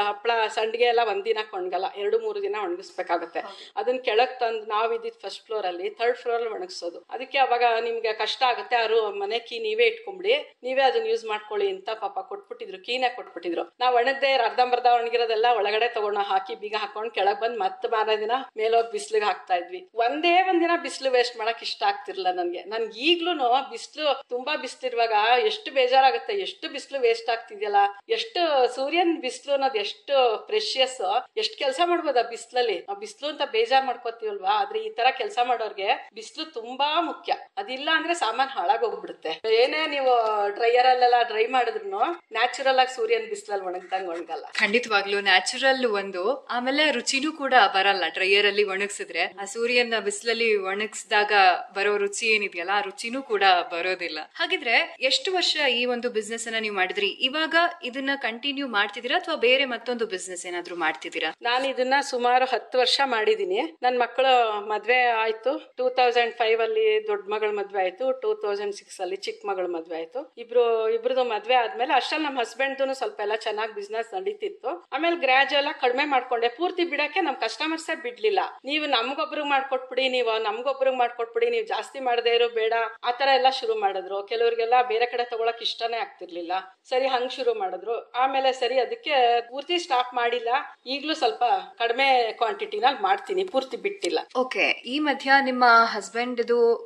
ಹಪ್ಳ ಸಂಡಿಗೆ ಎಲ್ಲ ಒಂದಿನ ಒಣಗಲ್ಲ ಎರಡು ಮೂರು ದಿನ ಒಣಗಿಸ್ಬೇಕಾಗತ್ತೆ. ಅದನ್ನ ಕೆಳಗ್ ತಂದು ನಾವ್ ಇದ್ದಿದ್ ಫಸ್ಟ್ ಫ್ಲೋರ್ ಅಲ್ಲಿ ಥರ್ಡ್ ಫ್ಲೋರ್ ಅಲ್ಲಿ ಒಣಗಿಸೋದು. ಅದಕ್ಕೆ ಅವಾಗ ನಿಮ್ಗೆ ಕಷ್ಟ ಆಗುತ್ತೆ ಅವರು ಮನೆ ಕೀ ನೀವೇ ಇಟ್ಕೊಂಬಿಡಿ. ನೀವೇ ಅದನ್ನ ಯೂಸ್ ಮಾಡ್ಕೊಳ್ಳಿ ಅಂತ ಪಾಪ ಕೊಟ್ಬಿಟ್ಟಿದ್ರು, ಕೀನೇ ಕೊಟ್ಬಿಟ್ಟಿದ್ರು. ನಾವ್ ಒಣಗದೆ ಅರ್ಧಂಬರ್ಧ ಒಣಗಿರೋದೆಲ್ಲ ಒಳಗಡೆ ತಗೊಂಡ ಹಾಕಿ ಬೀಗ ಹಾಕೊಂಡು ಕೆಳಗ್ ಬಂದ್ ಮತ್ತೆ ಮಾರನೇ ದಿನ ಮೇಲೋಗಿ ಬಿಸ್ಲಿಗೆ ಹಾಕ್ತಾ ಇದ್ವಿ. ಒಂದೇ ಒಂದಿನ ಬಿಸಿಲು ವೇಸ್ಟ್ ಮಾಡಕ್ ಇಷ್ಟ ಆಗ್ತಿರ್ಲಿಲ್ಲ ನನ್ಗೆ. ನನ್ಗೆ ಈಗ್ಲೂ ಬಿಸಿಲು ತುಂಬಾ ಬಿಸಿಲಿರುವಾಗ ಎಷ್ಟು ಬೇಜಾರಾಗುತ್ತೆ, ಎಷ್ಟು ಬಿಸಿಲು ವೇಸ್ಟ್ ಆಗ್ತಿದ್ಯಲ್ಲ, ಎಷ್ಟು ಸೂರ್ಯನ್ ಬಿಸಿಲು ಅನ್ನೋದು ಎಷ್ಟು ಪ್ರೆಷಿಯಸ್ ಎಷ್ಟು ಕೆಲಸ ಮಾಡ್ಬೋದು ಆ ಬಿಸಿಲಲ್ಲಿ ಬಿಸಿಲು ಅಂತ ಬೇಜಾರ್ ಮಾಡ್ಕೋತೀವಲ್ವಾ? ಆದ್ರೆ ಈ ತರ ಕೆಲಸ ಮಾಡೋರ್ಗೆ ಬಿಸಿಲು ತುಂಬಾ ಮುಖ್ಯ. ಅದಿಲ್ಲ ಅಂದ್ರೆ ಸಾಮಾನ್ ಹಾಳಾಗೋಗ್ಬಿಡುತ್ತೆ ಏನೇ ನೀವು ಡ್ರೈಯರ್ ಅಲ್ಲೆಲ್ಲ ಡ್ರೈ ಮಾಡಿದ್ರು ನ್ಯಾಚುರಲ್ ಆಗಿ ಸೂರ್ಯನ್ ಬಿಸಿಲಲ್ಲಿ ಒಣಗ್ದಂಗ್ ಒಣಗಲ್ಲ. ಖಂಡಿತವಾಗ್ಲು ನ್ಯಾಚುರಲ್ ಒಂದು. ಆಮೇಲೆ ರುಚಿನೂ ಕೂಡ ಬರಲ್ಲ. ಡ್ರೈಯರ್ ಅಲ್ಲಿ ಒಣಗಿಸಿದ್ರೆ ಆ ಸೂರ್ಯನ ಬಿಸಿಲಲ್ಲಿ ಒಣಗಿಸಿದಾಗ ಬರೋ ರುಚಿ ಏನಿದೆಯಲ್ಲ ಆ ರುಚಿನೂ ಕೂಡ ಬರೋದಿಲ್ಲ. ಹಾಗಿದ್ರೆ ಎಷ್ಟು ವರ್ಷ ಈ ಒಂದು ಬಿಸ್ನೆಸ್ ಅನ್ನ ನೀವು ಮಾಡಿದ್ರಿ? ಇವಾಗ ಇದನ್ನ ಕಂಟಿನ್ಯೂ ಮಾಡ್ತಿದ್ದೀರಾ ಅಥವಾ ಬೇರೆ ಮತ್ತೊಂದು ಬಿಸ್ನೆಸ್ ಏನಾದ್ರೂ ಮಾಡ್ತಿದ್ದೀರಾ? ನಾನು ಇದನ್ನ ಸುಮಾರು ಹತ್ತು ವರ್ಷ ಮಾಡಿದೀನಿ ನನ್ನ ಮಕ್ಕಳು ಮದುವೆ ಆಯ್ತು. ಟೂ ತೌಸಂಡ್ ಫೈವ್ ಅಲ್ಲಿ ದೊಡ್ಡ ಮಗಳ ಮದ್ವೆ ಆಯ್ತು. ಟೂ ತೌಸಂಡ್ ಸಿಕ್ಸ್ ಅಲ್ಲಿ ಚಿಕ್ಕ ಮಗಳ ಮದ್ವೆ ಆಯ್ತು. ಇಬ್ರು ಇಬ್ರದ್ದು ಮದ್ವೆ ಆದ್ಮೇಲೆ ಅಷ್ಟ್ರಲ್ಲಿ ನಮ್ಮ ಹಸ್ಬೆಂಡ್ದು ಸ್ವಲ್ಪ ಎಲ್ಲ ಚೆನ್ನಾಗಿ ಬಿಸ್ನೆಸ್ ನಡೀತಿತ್ತು. ಆಮೇಲೆ ಗ್ರಾಜುಯಲ್ ಆಗಿ ಕಡಿಮೆ ಮಾಡ್ಕೊಂಡೆ. ಪೂರ್ತಿ ಬಿಡಕ್ಕೆ ನಮ್ ಕಸ್ಟಮರ್ಸೇ ಬಿಡ್ಲಿಲ್ಲ. ನೀವು ನಮ್ಗೊಬ್ರಿಗೆ ಮಾಡ್ಕೊಟ್ಬಿಡಿ, ನೀವು ನಮ್ಗೊಬ್ರಿಗೆ ಮಾಡ್ಕೊಟ್ಬಿಡಿ, ನೀವು ಜಾಸ್ತಿ ಮಾಡದೇ ಇರೋ, ಬೇಡ. ಆತರ ಎಲ್ಲ ಶುರು ಮಾಡಿದ್ರು. ಕೆಲವರಿಗೆಲ್ಲ ಬೇರೆ ಕಡೆ ತಗೊಳಕ್ ಇಷ್ಟನೇ ಆಗ್ತಿರ್ಲಿಲ್ಲ. ಸರಿ, ಹಂಗ್ ಶುರು ಮಾಡಿದ್ರು. ಆಮೇಲೆ ಸರಿ, ಅದಕ್ಕೆ ಪೂರ್ತಿ ಸ್ಟಾಪ್ ಮಾಡಿಲ್ಲ. ಈಗ್ಲೂ ಸ್ವಲ್ಪ ಕಡಿಮೆ ಕ್ವಾಂಟಿಟಿನಲ್ಲಿ ಮಾಡ್ತೀನಿ ಪೂರ್ತಿ ಬಿಟ್ಟಿಲ್ಲ. ಓಕೆ ಈ ಮಧ್ಯ ನಿಮ್ಮ ಹಸ್ಬೆಂಡ್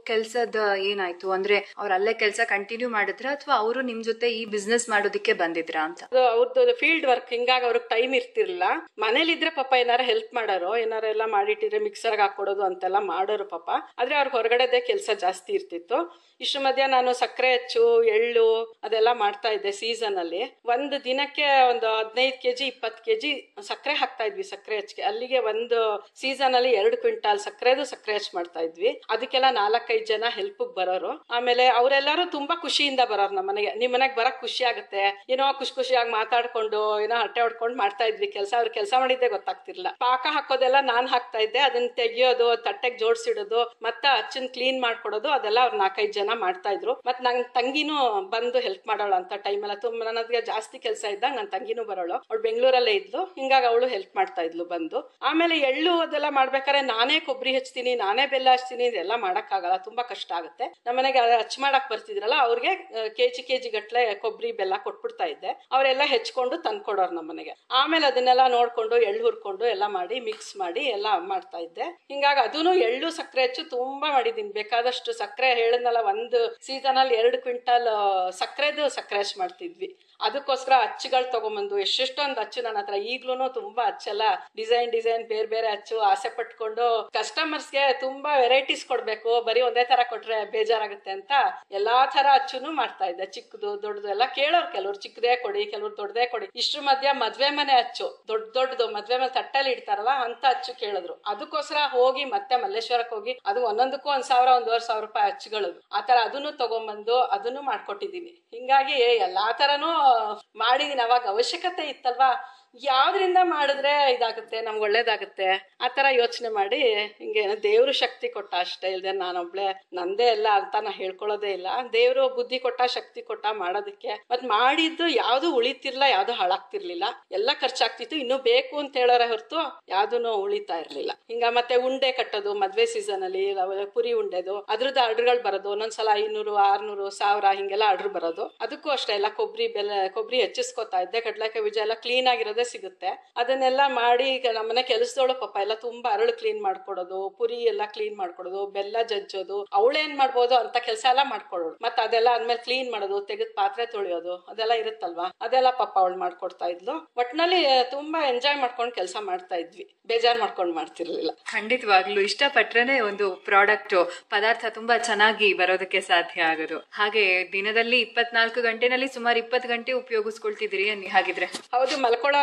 ಕೆಲ್ಸದ ಏನಾಯ್ತು? ಅಂದ್ರೆ ಅವ್ರ ಅಲ್ಲೇ ಕೆಲಸ ಕಂಟಿನ್ಯೂ ಮಾಡಿದ್ರ ಅಥವಾ ಅವರು ನಿಮ್ ಜೊತೆ ಈ ಬಿಸ್ನೆಸ್ ಮಾಡೋದಿಕ್ಕೆ ಬಂದಿದ್ರ ಅಂತ? ಅವ್ರದ್ದು ಫೀಲ್ಡ್ ವರ್ಕ್ ಹಿಂಗಾಗಿ ಅವ್ರಿಗೆ ಟೈಮ್ ಇರ್ತಿರ್ಲಿಲ್ಲ. ಮನೇಲಿ ಇದ್ರೆ ಪಾಪ ಏನಾರ ಹೆಲ್ಪ್ ಮಾಡೋರು ಏನಾರ ಎಲ್ಲ ಮಾಡಿಟ್ಟಿದ್ರೆ ಮಿಕ್ಸರ್ಗೆ ಹಾಕೊಡೋದು ಅಂತೆಲ್ಲ ಮಾಡೋರು ಪಾಪ. ಆದ್ರೆ ಅವ್ರ ಹೊರಗಡೆದೇ ಕೆಲಸ ಜಾಸ್ತಿ ಇರ್ತಿತ್ತು. ಇಷ್ಟು ಮಧ್ಯ ನಾನು ಸಕ್ಕರೆ ಹೆಚ್ಚು ಎಳ್ಳು ಅದೆಲ್ಲ ಮಾಡ್ತಾ ಇದ್ದೆ ಸೀಸನ್ ಅಲ್ಲಿ. ಒಂದು ದಿನಕ್ಕೆ ಒಂದು ಹದಿನೈದು ಕೆಜಿ ಇಪ್ಪತ್ತು ಕೆಜಿ ಸಕ್ಕರೆ ಹಾಕ್ತಾ ಇದ್ವಿ ಸಕ್ಕರೆ ಹೆಚ್ಚಿಗೆ. ಅಲ್ಲಿಗೆ ಒಂದು ಸೀಸನ್ ಅಲ್ಲಿ ಎರಡು ಕ್ವಿಂಟಾಲ್ ಸಕ್ಕರೆದು ಸಕ್ಕರೆ ಹಚ್ ಮಾಡ್ತಾ ಇದ್ವಿ. ಅದಕ್ಕೆಲ್ಲ ನಾಲ್ಕೈದು ಜನ ಹೆಲ್ಪ್ ಬರೋರು. ಆಮೇಲೆ ಅವರೆಲ್ಲರೂ ತುಂಬಾ ಖುಷಿಯಿಂದ ಬರೋರು ನಮ್ಮ ಮನೆಗೆ. ನಿಮ್ ಮನೆಗೆ ಬರಕ್ ಖುಷಿ ಆಗುತ್ತೆ. ಏನೋ ಖುಷಿ ಖುಷಿಯಾಗಿ ಮಾತಾಡ್ಕೊಂಡು, ಏನೋ ಹಟ್ಟೆ ಹೊಡ್ಕೊಂಡು ಮಾಡ್ತಾ ಇದ್ವಿ. ಕೆಲಸ ಅವ್ರು ಕೆಲಸ ಮಾಡಿದ್ದೆ ಗೊತ್ತಾಗ್ತಿರ್ಲಿಲ್ಲ. ಪಾಕ ಹಾಕೋದೆಲ್ಲ ನಾನ್ ಹಾಕ್ತಾ ಇದ್ದೆ. ಅದನ್ನ ತೆಗಿಯೋದು, ತಟ್ಟೆಗೆ ಜೋಡಿಸಿಡೋದು, ಮತ್ತೆ ಅಚ್ಚನ್ ಕ್ಲೀನ್ ಮಾಡ್ಕೊಡೋದು, ಅದೆಲ್ಲ ಅವ್ರು ನಾಲ್ಕೈದು ಜನ ಮಾಡ್ತಾ ಇದ್ರು. ಮತ್ ನನ್ ತಂಗಿನೂ ಬಂದು ಹೆಲ್ಪ್ ಮಾಡೋಳ ಅಂತ ಟೈಮ್ ಎಲ್ಲ ತುಂಬಾ ನನಗೆ ಜಾಸ್ತಿ ಕೆಲಸ ಇದ್ದಾಗ ನನ್ನ ತಂಗಿನೂ ಬರೋಳು. ಅವಳು ಬೆಂಗಳೂರಲ್ಲೇ ಇದ್ಲು. ಹಿಂಗಾಗಿ ಅವಳು ಹೆಲ್ಪ್ ಮಾಡ್ತಾ ಇದ್ಲು ಬಂದು. ಆಮೇಲೆ ಎಳ್ಳು ಅದೆಲ್ಲ ಮಾಡ್ಬೇಕಾದ್ರೆ ನಾನೇ ಕೊಬ್ಬರಿ ಹಚ್ತೀನಿ, ನಾನೇ ಬೆಲ್ಲ ಹಚ್ತೀನಿ, ಇದೆಲ್ಲ ಮಾಡೋಕ್ಕಾಗಲ್ಲ, ತುಂಬಾ ಕಷ್ಟ ಆಗುತ್ತೆ. ನಮ್ಮನೆಗೆ ಹಚ್ ಮಾಡಕ್ ಬರ್ತಿದ್ರಲ್ಲ, ಅವ್ರಿಗೆ ಕೆಜಿ ಕೆಜಿ ಗಟ್ಲೆ ಕೊಬ್ಬರಿ ಬೆಲ್ಲ ಕೊಟ್ಬಿಡ್ತಾ ಇದ್ದೆ. ಅವರೆಲ್ಲ ಹೆಚ್ಕೊಂಡು ತಂದ್ಕೊಡೋರು ನಮ್ಮನೆಗೆ ಆಮೇಲೆ ಅದನ್ನೆಲ್ಲ ನೋಡ್ಕೊಂಡು, ಎಳ್ಳು ಹುರ್ಕೊಂಡು ಎಲ್ಲ ಮಾಡಿ ಮಿಕ್ಸ್ ಮಾಡಿ ಎಲ್ಲ ಮಾಡ್ತಾ ಇದ್ದೆ. ಹಿಂಗಾಗಿ ಅದನ್ನು ಎಳ್ಳು ಸಕ್ಕರೆ ಹೆಚ್ಚು ತುಂಬಾ ಮಾಡಿದೀನಿ ಬೇಕಾದಷ್ಟು ಸಕ್ಕರೆ ಹೇಳದ್ನಲ್ಲ, ಒಂದು ಸೀಸನ್ ಅಲ್ಲಿ ಎರಡು ಕ್ವಿಂಟಲ್ ಸಕ್ಕರೆದು ಸಕ್ಕರೆ ಹಚ್ಚು ಮಾಡ್ತಿದ್ವಿ. ಅದಕ್ಕೋಸ್ಕರ ಅಚ್ಚುಗಳು ತಗೊಂಬಂದು, ಎಷ್ಟೆಷ್ಟೊಂದು ಅಚ್ಚು ನನ್ನ ಹತ್ರ ಈಗ್ಲೂ ತುಂಬಾ ಅಚ್ಚೆಲ್ಲ, ಡಿಸೈನ್ ಡಿಸೈನ್ ಬೇರೆ ಬೇರೆ ಅಚ್ಚು ಆಸೆ ಪಟ್ಕೊಂಡು ಕಸ್ಟಮರ್ಸ್ಗೆ ತುಂಬಾ ವೆರೈಟೀಸ್ ಕೊಡ್ಬೇಕು, ಬರೀ ಒಂದೇ ತರ ಕೊಟ್ರೆ ಬೇಜಾರಾಗುತ್ತೆ ಅಂತ ಎಲ್ಲಾ ತರ ಅಚ್ಚುನು ಮಾಡ್ತಾ ಇದ್ದೆ. ಚಿಕ್ಕದು, ದೊಡ್ಡದು ಎಲ್ಲ ಕೇಳೋರು ಕೆಲವ್ರು, ಚಿಕ್ಕದೇ ಕೊಡಿ, ಕೆಲವ್ರು ದೊಡ್ಡದೇ ಕೊಡಿ. ಇಷ್ಟ್ರ ಮಧ್ಯ ಮದ್ವೆ ಮನೆ ಅಚ್ಚು, ದೊಡ್ಡ ದೊಡ್ಡದು ಮದ್ವೆ ಮನೆ ತಟ್ಟಲ್ಲಿ ಇಡ್ತಾರಲ್ಲ ಅಂತ ಅಚ್ಚು ಕೇಳಿದ್ರು. ಅದಕ್ಕೋಸ್ಕರ ಹೋಗಿ ಮತ್ತೆ ಮಲ್ಲೇಶ್ವರಕ್ಕೆ ಹೋಗಿ, ಅದು ಒಂದೊಂದಕ್ಕೂ ಒಂದ್ ಸಾವಿರ, ಒಂದೂವರೆ ಸಾವಿರ ರೂಪಾಯಿ ಅಚ್ಚುಗಳು. ಆತರ ಅದನ್ನು ತಗೊಂಬಂದು ಅದನ್ನು ಮಾಡ್ಕೊಟ್ಟಿದೀನಿ ಹಿಂಗಾಗಿ ಎಲ್ಲಾ ತರನು ಮಾಡಿದೀನಿ. ಅವಾಗ ಅವಶ್ಯಕತೆ ಇತ್ತಲ್ವಾ? ಯಾವ್ದ್ರಿಂದ ಮಾಡಿದ್ರೆ ಇದಾಗುತ್ತೆ, ನಮ್ಗೆ ಒಳ್ಳೇದಾಗುತ್ತೆ? ಆ ತರ ಯೋಚನೆ ಮಾಡಿ ಹಿಂಗೆ ದೇವ್ರು ಶಕ್ತಿ ಕೊಟ್ಟ ಅಷ್ಟೇ, ಇಲ್ದೆ ನಾನೊಬ್ಳೆ ನಂದೇ ಎಲ್ಲ ಅಂತ ನಾ ಹೇಳ್ಕೊಳ್ಳೋದೇ ಇಲ್ಲ. ದೇವ್ರು ಬುದ್ಧಿ ಕೊಟ್ಟ, ಶಕ್ತಿ ಕೊಟ್ಟ ಮಾಡೋದಕ್ಕೆ. ಮತ್ ಮಾಡಿದ್ದು ಯಾವ್ದು ಉಳಿತಿರ್ಲಿಲ್ಲ ಯಾವ್ದು ಹಾಳಾಗ್ತಿರ್ಲಿಲ್ಲ. ಎಲ್ಲ ಖರ್ಚಾಗ್ತಿತ್ತು, ಇನ್ನು ಬೇಕು ಅಂತ ಹೇಳೋರ ಹೊರತು ಯಾವ್ದೂ ಉಳಿತಾ ಇರ್ಲಿಲ್ಲ. ಹಿಂಗ ಮತ್ತೆ ಉಂಡೆ ಕಟ್ಟೋದು, ಮದ್ವೆ ಸೀಸನ್ ಅಲ್ಲಿ ಪುರಿ ಉಂಡೆದು, ಅದ್ರದ್ದು ಆರ್ಡರ್ಗಳು ಬರೋದು, ಒಂದೊಂದ್ಸಲ ಐನೂರು, ಆರ್ನೂರು, ಸಾವಿರ ಹಿಂಗೆಲ್ಲ ಆರ್ಡರ್ ಬರೋದು. ಅದಕ್ಕೂ ಅಷ್ಟೇ, ಎಲ್ಲ ಕೊಬ್ಬರಿ ಬೆಲೆ ಕೊಬ್ಬರಿ ಹೆಚ್ಚಿಸ್ಕೊತಾ ಇದ್ದೆ, ಕಡಲೆಕಾಯಿ ಬೀಜ ಎಲ್ಲ ಕ್ಲೀನ್ ಆಗಿರೋದೇ ಸಿಗುತ್ತೆ. ಅದನ್ನೆಲ್ಲ ಮಾಡಿ ಈಗ ನಮ್ಮನೆ ಕೆಲಸದವಳು ಪಾಪ ಎಲ್ಲ ತುಂಬಾ ಅರಳು ಕ್ಲೀನ್ ಮಾಡ್ಕೊಡೋದು ಪುರಿ ಎಲ್ಲ ಕ್ಲೀನ್ ಮಾಡ್ಕೊಡೋದು ಬೆಲ್ಲ ಜಜ್ಜೋದು ಅವಳೇನ್ ಮಾಡ್ಬೋದು ಅಂತ ಕೆಲಸ ಎಲ್ಲ ಮಾಡ್ಕೊಡೋಳು ಮತ್ತೆ ಅದೆಲ್ಲ ಆದ್ಮೇಲೆ ಕ್ಲೀನ್ ಮಾಡೋದು ತೆಗೆದ್ ಪಾತ್ರೆ ತೊಳೆಯೋದು ಅದೆಲ್ಲ ಇರುತ್ತಲ್ವಾ? ಅದೆಲ್ಲ ಪಾಪ ಅವಳು ಮಾಡ್ಕೊಡ್ತಾ ಇದ್ಲು. ಒಟ್ನಲ್ಲಿ ತುಂಬಾ ಎಂಜಾಯ್ ಮಾಡ್ಕೊಂಡು ಕೆಲಸ ಮಾಡ್ತಾ ಇದ್ವಿ. ಬೇಜಾರ್ ಮಾಡ್ಕೊಂಡು ಮಾಡ್ತಿರ್ಲಿಲ್ಲ. ಖಂಡಿತವಾಗ್ಲು ಇಷ್ಟಪಟ್ರೇನೆ ಒಂದು ಪ್ರಾಡಕ್ಟ್ ಪದಾರ್ಥ ತುಂಬಾ ಚೆನ್ನಾಗಿ ಬರೋದಕ್ಕೆ ಸಾಧ್ಯ ಆಗೋದು. ಹಾಗೆ ದಿನದಲ್ಲಿ ಇಪ್ಪತ್ನಾಲ್ಕು ಗಂಟೆನಲ್ಲಿ ಸುಮಾರು ಇಪ್ಪತ್ತು ಗಂಟೆ ಉಪಯೋಗಿಸ್ಕೊಳ್ತಿದ್ದೀರಿ ಅನ್ನಿ ಹಾಗಿದ್ರೆ. ಹೌದು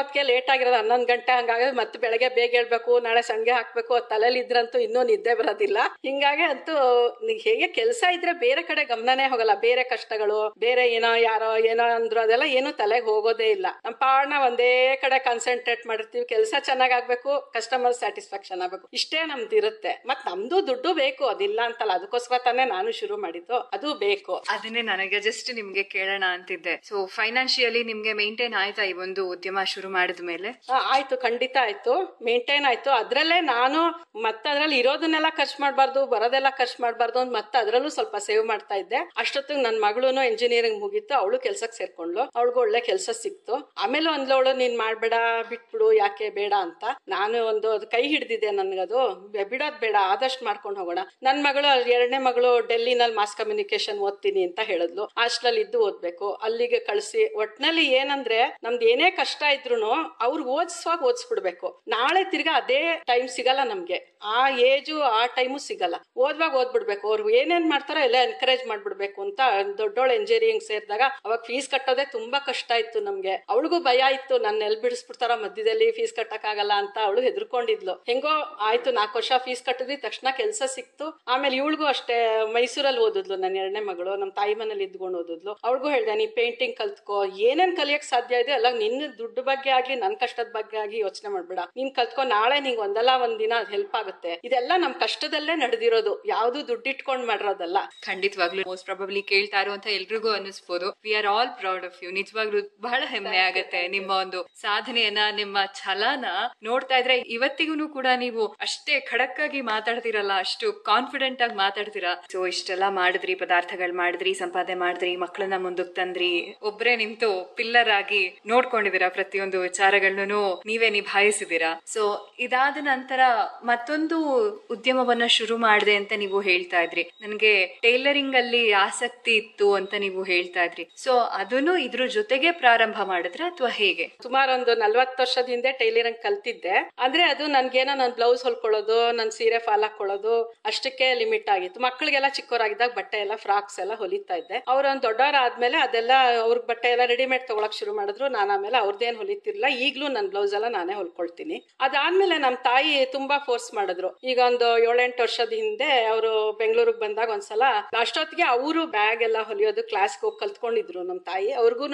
ಮಲ್ಕೊಳ್ಳೋದಕ್ಕೆ ಲೇಟ್ ಆಗಿರೋದು ಹನ್ನೊಂದು ಗಂಟೆ ಹಂಗಾಗಿ ಮತ್ತೆ ಬೆಳಗ್ಗೆ ಬೇಗ ಹೇಳ್ಬೇಕು ನಾಳೆ ಸಂಜೆ ಹಾಕ್ಬೇಕು ತಲೆಲಿ ಇದ್ರಂತೂ ಇನ್ನೂ ನಿದ್ದೆ ಬರೋದಿಲ್ಲ. ಹಿಂಗಾಗಿ ಅಂತೂ ಹೇಗೆ ಕೆಲಸ ಇದ್ರೆ ಬೇರೆ ಕಡೆ ಗಮನನೇ ಹೋಗಲ್ಲ. ಬೇರೆ ಕಷ್ಟಗಳು, ಬೇರೆ ಏನೋ ಯಾರೋ ಏನೋ ಅಂದ್ರು ಅದೆಲ್ಲ ಏನು ತಲೆಗೆ ಹೋಗೋದೇ ಇಲ್ಲ. ನಮ್ಮ ಪಾಡ್ನ ಒಂದೇ ಕಡೆ ಕಾನ್ಸಂಟ್ರೇಟ್ ಮಾಡಿರ್ತೀವಿ. ಕೆಲಸ ಚೆನ್ನಾಗ್ ಆಗ್ಬೇಕು ಕಸ್ಟಮರ್ ಸ್ಯಾಟಿಸ್ಫ್ಯಾಕ್ಷನ್ ಆಗ್ಬೇಕು. ಇಷ್ಟೇ ನಮ್ದು ಇರುತ್ತೆ ಮತ್ ನಮ್ದು ದುಡ್ಡು ಬೇಕು. ಅದಿಲ್ಲ ಅಂತಲ್ಲ, ಅದಕ್ಕೋಸ್ಕರ ತಾನೇ ನಾನು ಶುರು ಮಾಡಿದ್ದು. ಅದು ಬೇಕು. ಅದನ್ನೇ ನನಗೆ ಜಸ್ಟ್ ನಿಮ್ಗೆ ಕೇಳೋಣ ಅಂತಿದ್ದೆ. ಸೊ ಫೈನಾನ್ಷಿಯಲಿ ನಿಮ್ಗೆ ಮೇಂಟೈನ್ ಆಯ್ತಾ ಈ ಒಂದು ಉದ್ಯಮ ಶುರು ಮಾಡಿದ್ಮೇಲೆ ಮೇಲೆ? ಆಯ್ತು, ಖಂಡಿತ ಆಯ್ತು. ಮೇಂಟೈನ್ ಆಯ್ತು. ಅದ್ರಲ್ಲೇ ನಾನು ಮತ್ತೆ ಅದ್ರಲ್ಲಿ ಇರೋದನ್ನೆಲ್ಲ ಖರ್ಚು ಮಾಡಬಾರ್ದು, ಬರೋದೆಲ್ಲ ಖರ್ಚು ಮಾಡಬಾರ್ದು ಅಂತ ಮತ್ತೆ ಅದ್ರಲ್ಲೂ ಸ್ವಲ್ಪ ಸೇವ್ ಮಾಡ್ತಾ ಇದ್ದೆ. ಅಷ್ಟೊತ್ತಿಗೆ ನನ್ನ ಮಗಳು ಇಂಜಿನಿಯರಿಂಗ್ ಮುಗಿತು, ಅವಳು ಕೆಲ್ಸಕ್ಕೆ ಸೇರ್ಕೊಂಡ್ಲು ಅವಳಿಗೂ ಒಳ್ಳೆ ಕೆಲಸ ಸಿಕ್ತು. ಆಮೇಲೆ ಅಂದ್ಲವಳು ನೀನ್ ಮಾಡ್ಬೇಡ, ಬಿಟ್ಬಿಡು, ಯಾಕೆ ಬೇಡ ಅಂತ. ನಾನು ಒಂದು ಅದು ಕೈ ಹಿಡ್ದಿದೆ ನನ್ಗದು. ಬಿಡೋದ್ ಬೇಡ, ಆದಷ್ಟು ಮಾಡ್ಕೊಂಡು ಹೋಗೋಣ. ನನ್ನ ಮಗಳು ಎರಡನೇ ಮಗಳು ಡೆಲ್ಲಿನಲ್ಲಿ ಮಾಸ್ ಕಮ್ಯುನಿಕೇಶನ್ ಓದ್ತೀನಿ ಅಂತ ಹೇಳಿದ್ಲು. ಹಾಸ್ಟೆಲ್ ಇದ್ದು ಓದ್ಬೇಕು. ಅಲ್ಲಿಗೆ ಕಳಿಸಿ. ಒಟ್ನಲ್ಲಿ ಏನಂದ್ರೆ, ನಮ್ದು ಏನೇ ಕಷ್ಟ ಇದ್ರು ಅವ್ರಿಗೆ ಓದಿಸುವಾಗ ಓದಿಸ್ಬಿಡ್ಬೇಕು. ನಾಳೆ ತಿರ್ಗಾ ಅದೇ ಟೈಮ್ ಸಿಗಲ್ಲ ನಮ್ಗೆ. ಆ ಏಜು ಆ ಟೈಮು ಸಿಗಲ್ಲ. ಓದ್ವಾಗ ಓದ್ಬಿಡ್ಬೇಕು. ಅವ್ರು ಏನೇನ್ ಮಾಡ್ತಾರೋ ಎಲ್ಲ ಎನ್ಕರೇಜ್ ಮಾಡ್ಬಿಡ್ಬೇಕು ಅಂತ ದೊಡ್ಡೋಳು ಇಂಜಿನಿಯರಿಂಗ್ ಸೇರಿದಾಗ ಅವಾಗ ಫೀಸ್ ಕಟ್ಟೋದೇ ತುಂಬಾ ಕಷ್ಟ ಇತ್ತು ನಮ್ಗೆ. ಅವಳಿಗೂ ಭಯ ಇತ್ತು ನನ್ನ ಎಲ್ ಬಿಡಿಸ್ಬಿಡ್ತಾರ ಮಧ್ಯದಲ್ಲಿ ಫೀಸ್ ಕಟ್ಟಕ್ಕಾಗಲ್ಲ ಅಂತ ಅವಳು ಹೆದರ್ಕೊಂಡಿದ್ಲು. ಹೆಂಗೋ ಆಯ್ತು, ನಾಲ್ಕು ವರ್ಷ ಫೀಸ್ ಕಟ್ಟಿದ್ವಿ, ತಕ್ಷಣ ಕೆಲಸ ಸಿಕ್ತು. ಆಮೇಲೆ ಇವಳಿಗೂ ಅಷ್ಟೇ ಮೈಸೂರಲ್ಲಿ ಓದಿದ್ಲು ನನ್ನ ಎರಡನೇ ಮಗಳು ನಮ್ಮ ತಾಯಿ ಮನೇಲಿ ಇದ್ಕೊಂಡು ಓದಿದ್ಲು. ಅವಳಿಗೂ ಹೇಳ್ದೆ, ನೀ ಪೇಂಟಿಂಗ್ ಕಲ್ತ್ಕೋ. ಏನೇನ್ ಕಲಿಯಕ್ ಸಾಧ್ಯ ಇದೆ, ಅಲ್ಲ ನಿನ್ನ ದುಡ್ಡು ಬಗ್ಗೆ ಆಗ್ಲಿ ನನ್ ಕಷ್ಟದ ಬಗ್ಗೆ ಆಗಿ ಯೋಚನೆ ಮಾಡ್ಬೇಡ. ನೀನ್ ಕಲ್ತ್ಕೊಂಡ್ ನಾಳೆ ನಿಂಗ್ ಒಂದಲ್ಲ ಒಂದ್ ದಿನ ಹೆಲ್ಪ್ ಆಗುತ್ತೆ. ಇದೆಲ್ಲ ನಮ್ ಕಷ್ಟದಲ್ಲೇ ನಡೆದಿರೋದು. ಯಾವ್ದು ದುಡ್ಡಿಟ್ಕೊಂಡ್ ಮಾಡಿರೋದಲ್ಲ ಖಂಡಿತವಾಗ್ಲೂ ಮೋಸ್ಟ್ ಪ್ರಾಬಬ್ಲಿ ಕೇಳ್ತಾ ಇರುವಂತ ಎಲ್ರಿಗೂ ಅನ್ನಿಸ್ಬೋದು. We are all proud of you ನಿಜವಾಗ್ಲೂ ಬಹಳ ಹೆಮ್ಮೆ ಆಗುತ್ತೆ ನಿಮ್ಮ ಒಂದು ಸಾಧನೆಯನ್ನ ನಿಮ್ಮ ಛಲನ ನೋಡ್ತಾ ಇದ್ರೆ ಇವತ್ತಿಗೂ ಕೂಡ ನೀವು ಅಷ್ಟೇ ಖಡಕ್ ಆಗಿ ಮಾತಾಡ್ತಿರಲ್ಲ ಅಷ್ಟು ಕಾನ್ಫಿಡೆಂಟ್ ಆಗಿ ಮಾತಾಡ್ತೀರಾ ಸೊ ಇಷ್ಟೆಲ್ಲ ಮಾಡಿದ್ರಿ ಪದಾರ್ಥಗಳು ಮಾಡಿದ್ರಿ ಸಂಪಾದನೆ ಮಾಡಿದ್ರಿ ಮಕ್ಕಳನ್ನ ಮುಂದಕ್ಕೆ ತಂದ್ರಿ ಒಬ್ರೇ ನಿಂತು ಪಿಲ್ಲರ್ ಆಗಿ ನೋಡ್ಕೊಂಡಿದೀರಾ ಪ್ರತಿಯೊಂದು ವಿಚಾರಗಳನ್ನು ನೀವೇ ನಿಭಾಯಿಸಿದೀರಾ ಸೊ ಇದಾದ ನಂತರ ಮತ್ತೊಂದು ಉದ್ಯಮವನ್ನ ಶುರು ಮಾಡಿದೆ ಅಂತ ನೀವು ಹೇಳ್ತಾ ಇದ್ರಿ. ನನಗೆ ಟೈಲರಿಂಗ್ ಅಲ್ಲಿ ಆಸಕ್ತಿ ಇತ್ತು ಅಂತ ನೀವು ಹೇಳ್ತಾ ಇದ್ರಿ. ಸೊ ಅದನ್ನು ಇದ್ರ ಜೊತೆಗೆ ಪ್ರಾರಂಭ ಮಾಡಿದ್ರ ಅಥವಾ ಹೇಗೆ? ಸುಮಾರು ಒಂದು ನಲ್ವತ್ತು ವರ್ಷದಿಂದ ಟೈಲರಿಂಗ್ ಕಲ್ತಿದ್ದೆ. ಅಂದ್ರೆ ಅದು ನನ್ಗೇನೋ ನನ್ ಬ್ಲೌಸ್ ಹೊಲ್ಕೊಳ್ಳೋದು, ನನ್ ಸೀರೆ ಫಾಲ್ ಹಾಕೊಳ್ಳೋದು, ಅಷ್ಟಕ್ಕೆ ಲಿಮಿಟ್ ಆಗಿತ್ತು. ಮಕ್ಕಳಿಗೆಲ್ಲ ಚಿಕ್ಕವರಾಗಿದ್ದಾಗ ಬಟ್ಟೆ ಎಲ್ಲ, ಫ್ರಾಕ್ಸ್ ಎಲ್ಲ ಹೊಲಿತಾ ಇದ್ದೆ. ಅವ್ರ ಒಂದ್ ದೊಡ್ಡವರಾದ್ಮೇಲೆ ಅದೆಲ್ಲ ಅವ್ರ ಬಟ್ಟೆ ಎಲ್ಲ ರೆಡಿಮೇಡ್ ತಗೊಳಕ್ ಶುರು ಮಾಡಿದ್ರು. ನಾನು ಆಮೇಲೆ ಅವ್ರದ್ದೇನು ಹೊಲಿತಿರ್ಲಿಲ್ಲ ಈಗ್ಲೂ ನನ್ ಬ್ಲೌಸ್ ಎಲ್ಲ ನಾನೇ ಹೊಲ್ಕೊಳ್ತೀನಿ. ಅದಾದ್ಮೇಲೆ ನಮ್ಮ ತಾಯಿ ತುಂಬಾ ಫೋರ್ಸ್ ಮಾಡಿದ್ರು. ಈಗ ಒಂದು ಏಳೆಂಟು ವರ್ಷದ ಹಿಂದೆ ಅವರು ಬೆಂಗಳೂರಿಗೆ ಬಂದಾಗ ಒಂದ್ಸಲ ಅಷ್ಟೊತ್ತಿಗೆ ಅವರು ಬ್ಯಾಗ್ ಎಲ್ಲ ಹೊಲಿಯೋದು ಕ್ಲಾಸ್ಗೆ ಹೋಗಿ ಕಲ್ತ್ಕೊಂಡಿದ್ರು ನಮ್ಮ ತಾಯಿ. ಅವ್ರಿಗೂ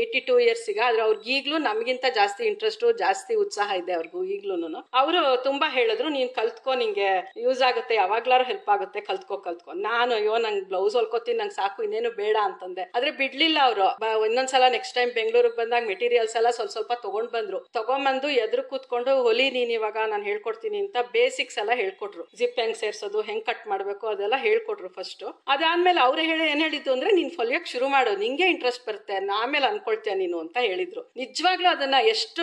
ಏಯ್ಟಿ ಟೂ ಇಯರ್ಸ್ ಈಗ ಆದ್ರೆ ಅವ್ರಿಗೆ ಈಗ್ಲೂ ನಮಗಿಂತ ಜಾಸ್ತಿ ಇಂಟ್ರೆಸ್ಟ್ ಜಾಸ್ತಿ ಉತ್ಸಾಹ ಇದೆ ಅವ್ರಿಗೂ ಈಗ್ಲೂ ಅವರು ತುಂಬಾ ಹೇಳಿದ್ರು, ನೀನ್ ಕಲ್ತ್ಕೊ, ನಿಂಗೆ ಯೂಸ್ ಆಗುತ್ತೆ, ಯಾವಾಗ್ಲಾರು ಹೆಲ್ಪ್ ಆಗುತ್ತೆ, ಕಲ್ತ್ಕೊ ಕಲ್ತ್ಕೊ. ನಾನು, ಅಯ್ಯೋ, ನಂಗೆ ಬ್ಲೌಸ್ ಹೊಲ್ಕೋತೀನಿ, ನಂಗೆ ಸಾಕು, ಇನ್ನೇನು ಬೇಡ, ಅಂತಂದೆ. ಆದ್ರೆ ಬಿಡ್ಲಿಲ್ಲ ಅವರು. ಇನ್ನೊಂದ್ಸಲ ನೆಕ್ಸ್ಟ್ ಟೈಮ್ ಬೆಂಗಳೂರಿಗೆ ಬಂದಾಗ ಮೆಟೀರಿಯಲ್ಸ್ ಎಲ್ಲ ಸ್ವಲ್ಪ ಸ್ವಲ್ಪ ತಗೊಂಡ್ ಬಂದ್ರು. ತಗೊಂಬಂದು ಎದುರು ಕೂತ್ಕೊಂಡು, ಹೊಲಿ ನೀನ್ ಇವಾಗ ನಾನು ಹೇಳ್ಕೊಡ್ತೀನಿ ಅಂತ ಬೇಸಿಕ್ಸ್ ಎಲ್ಲ ಹೇಳ್ಕೊಟ್ರು. ಜಿಪ್ ಹೆಂಗ್ ಸೇರ್ಸೋದು, ಹೆಂಗ್ ಕಟ್ ಮಾಡ್ಬೇಕು ಅದೆಲ್ಲ ಹೇಳ್ಕೊಟ್ರು ಫಸ್ಟ್ ಅದಾದ್ಮೇಲೆ ಅವ್ರು ಹೇಳಿ, ಏನ್ ಹೇಳಿದ್ದು ಅಂದ್ರೆ, ನೀನ್ ಹೊಲಿಯಕ್ ಶುರು ಮಾಡು, ನಿಂಗೆ ಇಂಟ್ರೆಸ್ಟ್ ಬರುತ್ತೆ ಆಮೇಲೆ ಅನ್ಕೊಳ್ತೀಯ ನೀನು ಅಂತ ಹೇಳಿದ್ರು. ನಿಜವಾಗ್ಲೂ ಅದನ್ನ ಎಷ್ಟು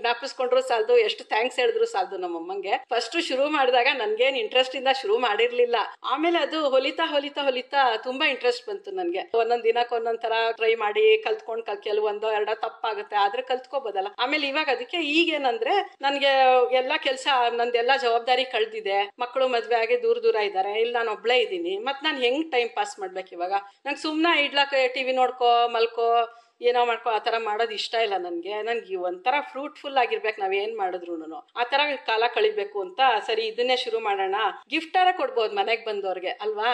ಜ್ಞಾಪಿಸ್ಕೊಂಡ್ರು ಸಾಲದು, ಎಷ್ಟು ಥ್ಯಾಂಕ್ಸ್ ಹೇಳಿದ್ರು ಸಾಲದು ನಮ್ಮಮ್ಮಂಗೆ. ಫಸ್ಟ್ ಶುರು ಮಾಡಿದಾಗ ನನ್ಗೇನ್ ಇಂಟ್ರೆಸ್ಟ್ ಇಂದ ಶುರು ಮಾಡಿರ್ಲಿಲ್ಲ. ಆಮೇಲೆ ಅದು ಹೊಲಿತಾ ಹೊಲಿತಾ ಹೊಲಿತಾ ತುಂಬಾ ಇಂಟ್ರೆಸ್ಟ್ ಬಂತು ನನ್ಗೆ. ಒಂದೊಂದ್ ದಿನಕ್ಕೆ ಒಂದೊಂದ್ ತರ ಟ್ರೈ ಮಾಡಿ, ಕಲ್ತ್ಕೊಂಡ್ ಕಲ್ ಕೆಲವೊಂದು ಎರಡ ತಪ್ಪಾಗುತ್ತೆ, ಆದ್ರೆ ಕಲ್ತ್ಕೋಬೋದಲ್ಲ ಆಮೇಲೆ ಇವಾಗ ಅದಕ್ಕೆ ಈಗೇನಂದ್ರೆ ನನ್ಗೆ ಎಲ್ಲಾ ಕೆಲಸ ನಂದೆಲ್ಲಾ ಜವಾಬ್ದಾರಿ ಕಳೆದಿದೆ. ಮಕ್ಕಳು ಮದ್ವೆ ಆಗಿ ದೂರ ದೂರ ಇದ್ದಾರೆ ಇಲ್ಲಿ, ನಾನು ಒಬ್ಳೇ ಇದ್ದೀನಿ. ಮತ್ ನಾನು ಹೆಂಗ್ ಟೈಮ್ ಪಾಸ್ ಮಾಡ್ಬೇಕು ಇವಾಗ? ನಂಗೆ ಸುಮ್ಮನೆ ಇಡ್ಲಕ್ ಟಿವಿ ನೋಡ್ಕೋ, ಮಲ್ಕೋ ಏನೋ ಮಾಡ್ಕೊ, ಆ ತರ ಮಾಡೋದು ಇಷ್ಟ ಇಲ್ಲ ನನ್ಗೆ. ನನ್ಗೆ ಒಂಥರ ಫ್ರೂಟ್ಫುಲ್ ಆಗಿರ್ಬೇಕು, ನಾವ್ ಏನ್ ಮಾಡಿದ್ರು ಆ ತರ ಕಾಲ ಕಳಿಬೇಕು ಅಂತ ಸರಿ, ಇದನ್ನೇ ಶುರು ಮಾಡೋಣ. ಗಿಫ್ಟಾರ ಕೊಡ್ಬೋದು ಮನೆಗೆ ಬಂದವ್ರಿಗೆ ಅಲ್ವಾ?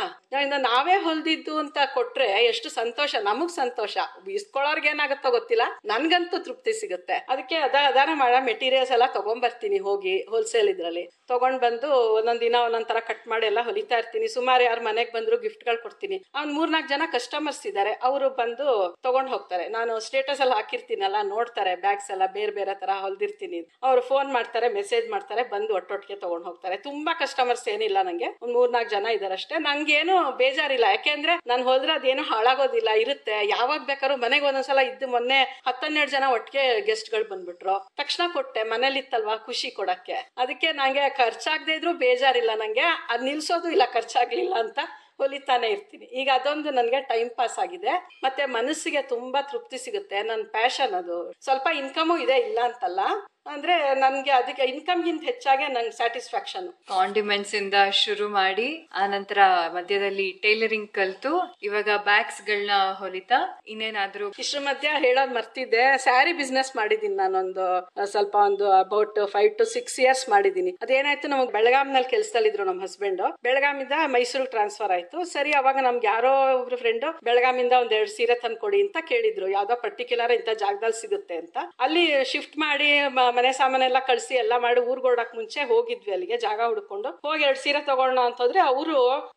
ನಾವೇ ಹೊಲ್ದಿದ್ದು ಅಂತ ಕೊಟ್ರೆ ಎಷ್ಟು ಸಂತೋಷ, ನಮಗ್ ಸಂತೋಷ. ಇಸ್ಕೊಳ್ಳೋರ್ಗೆ ಏನಾಗುತ್ತೋ ಗೊತ್ತಿಲ್ಲ, ನನ್ಗಂತೂ ತೃಪ್ತಿ ಸಿಗುತ್ತೆ. ಅದಕ್ಕೆ ಅದ, ಅದಾನ ಮಾಡ ಮೆಟೀರಿಯಲ್ಸ್ ಎಲ್ಲ ತಗೊಂಡ್ಬರ್ತೀನಿ ಹೋಗಿ ಹೋಲ್ಸೇಲ್ ಇದ್ರಲ್ಲಿ. ತಗೊಂಡ್ ಬಂದು ಒಂದೊಂದ್ ದಿನ ಒಂದೊಂದ್ ತರ ಕಟ್ ಮಾಡಿ ಎಲ್ಲ ಹೊಲಿತಾ ಇರ್ತೀನಿ. ಸುಮಾರು ಯಾರು ಮನೆಗೆ ಬಂದ್ರು ಗಿಫ್ಟ್ಗಳು ಕೊಡ್ತೀನಿ. ಅವ್ನ್ ಮೂರ್ನಾಲ್ಕು ಜನ ಕಸ್ಟಮರ್ಸ್ ಇದ್ದಾರೆ ಅವರು ಬಂದು ತಗೊಂಡ್ ಹೋಗ್ತಾರೆ. ನಾನು ಸ್ಟೇಟಸ್ ಅಲ್ಲಿ ಹಾಕಿರ್ತೀನಲ್ಲ, ನೋಡ್ತಾರೆ ಬ್ಯಾಗ್ಸ್ ಎಲ್ಲ ಬೇರೆ ಬೇರೆ ತರ ಹೊಲ್ದಿರ್ತೀನಿ. ಅವ್ರು ಫೋನ್ ಮಾಡ್ತಾರೆ ಮೆಸೇಜ್ ಮಾಡ್ತಾರೆ, ಬಂದು ಒಟ್ಟೊಟ್ಟಿಗೆ ತಗೊಂಡ್ ಹೋಗ್ತಾರೆ. ತುಂಬಾ ಕಸ್ಟಮರ್ಸ್ ಏನಿಲ್ಲ ನಂಗೆ. ಒಂದ್ ಮೂರ್ನಾಲ್ಕು ಜನ ಇದಾರಷ್ಟೇ. ನಂಗೇನು ಬೇಜಾರಿಲ್ಲ. ಯಾಕೆಂದ್ರೆ ನಾನು ಹೋದ್ರೆ ಅದೇನು ಹಾಳಾಗೋದಿಲ್ಲ, ಇರುತ್ತೆ. ಯಾವಾಗ ಬೇಕಾದ್ರೂ ಮನೆಗೆ ಒಂದೊಂದ್ಸಲ ಇದ್ದು ಮೊನ್ನೆ ಹತ್ತನ್ನೆರಡು ಜನ ಒಟ್ಟಿಗೆ ಗೆಸ್ಟ್ಗಳು ಬಂದ್ಬಿಟ್ರು. ತಕ್ಷಣ ಕೊಟ್ಟೆ ಮನೇಲಿ ಇತ್ತಲ್ವಾ ಖುಷಿ ಕೊಡಕ್ಕೆ. ಅದಕ್ಕೆ ನಂಗೆ ಖರ್ಚಾಗದೆ ಇದ್ರು ಬೇಜಾರಿಲ್ಲ ನಂಗೆ. ಅದ್ ನಿಲ್ಸೋದು ಇಲ್ಲ, ಖರ್ಚಾಗ್ಲಿಲ್ಲ ಅಂತ. ಹೊಲಿತಾನೆ ಇರ್ತೀನಿ. ಈಗ ಅದೊಂದು ನನಗೆ ಟೈಮ್ ಪಾಸ್ ಆಗಿದೆ. ಮತ್ತೆ ಮನಸ್ಸಿಗೆ ತುಂಬಾ ತೃಪ್ತಿ ಸಿಗುತ್ತೆ. ನನ್ನ ಪ್ಯಾಷನ್ ಅದು. ಸ್ವಲ್ಪ ಇನ್ಕಮು ಇದೆ ಇಲ್ಲ ಅಂತಲ್ಲ. ಅಂದ್ರೆ ನನ್ಗೆ ಅದಕ್ಕೆ ಇನ್ಕಮ್ಗಿಂತ ಹೆಚ್ಚಾಗೆ ನಂಗೆ ಸ್ಯಾಟಿಸ್ಫ್ಯಾಕ್ಷನ್ ಕಾಂಡಿಮೆಂಟ್ಸ್ ಇಂದ ಶುರು ಮಾಡಿ ಆನಂತರ ನಂತರ ಮಧ್ಯದಲ್ಲಿ ಟೈಲರಿಂಗ್ ಕಲ್ತು ಇವಾಗ ಬ್ಯಾಗ್ಸ್ ಗಳನ್ನ ಹೊಲಿತಾ ಇನ್ನೇನಾದ್ರೂ ಇಷ್ಟ್ರ ಮಧ್ಯ ಹೇಳೋದ್ ಮರ್ತಿದ್ದೆ. ಸ್ಯಾರಿ ಬಿಸ್ನೆಸ್ ಮಾಡಿದೀನಿ ನಾನೊಂದು ಸ್ವಲ್ಪ ಒಂದು about five to six years ಮಾಡಿದೀನಿ. ಅದೇನಾಯ್ತು ನಮಗೆ ಬೆಳಗಾಂನಲ್ಲಿ ಕೆಲ್ಸದಲ್ಲಿದ್ರು ನಮ್ಮ ಹಸ್ಬೆಂಡ್ ಬೆಳಗಾಮಿಂದ ಮೈಸೂರಿಗೆ ಟ್ರಾನ್ಸ್ಫರ್ ಆಯ್ತು. ಸರಿ ಅವಾಗ ನಮ್ಗೆ ಯಾರೋ ಒಬ್ರು ಫ್ರೆಂಡ್ ಬೆಳಗಾಮಿಂದ ಒಂದ್ ಎರಡು ಸೀರೆ ತಂದ್ಕೊಡಿ ಅಂತ ಕೇಳಿದ್ರು. ಯಾವ್ದೋ ಪರ್ಟಿಕ್ಯುಲರ್ ಇಂಥ ಜಾಗದಲ್ಲಿ ಸಿಗುತ್ತೆ ಅಂತ. ಅಲ್ಲಿ ಶಿಫ್ಟ್ ಮಾಡಿ ಮನೆ ಸಾಮಾನೆಲ್ಲ ಕಳ್ಸಿ ಎಲ್ಲ ಮಾಡಿ ಊರ್ಗ್ ಹೊರಡಕ್ ಮುಂಚೆ ಹೋಗಿದ್ವಿ ಅಲ್ಲಿಗೆ, ಜಾಗ ಹುಡ್ಕೊಂಡು. ಹೋಗಿ ಎರಡು ಸೀರೆ ತಗೊಳ್ಳೋಣ ಅಂತಂದ್ರೆ ಅವರು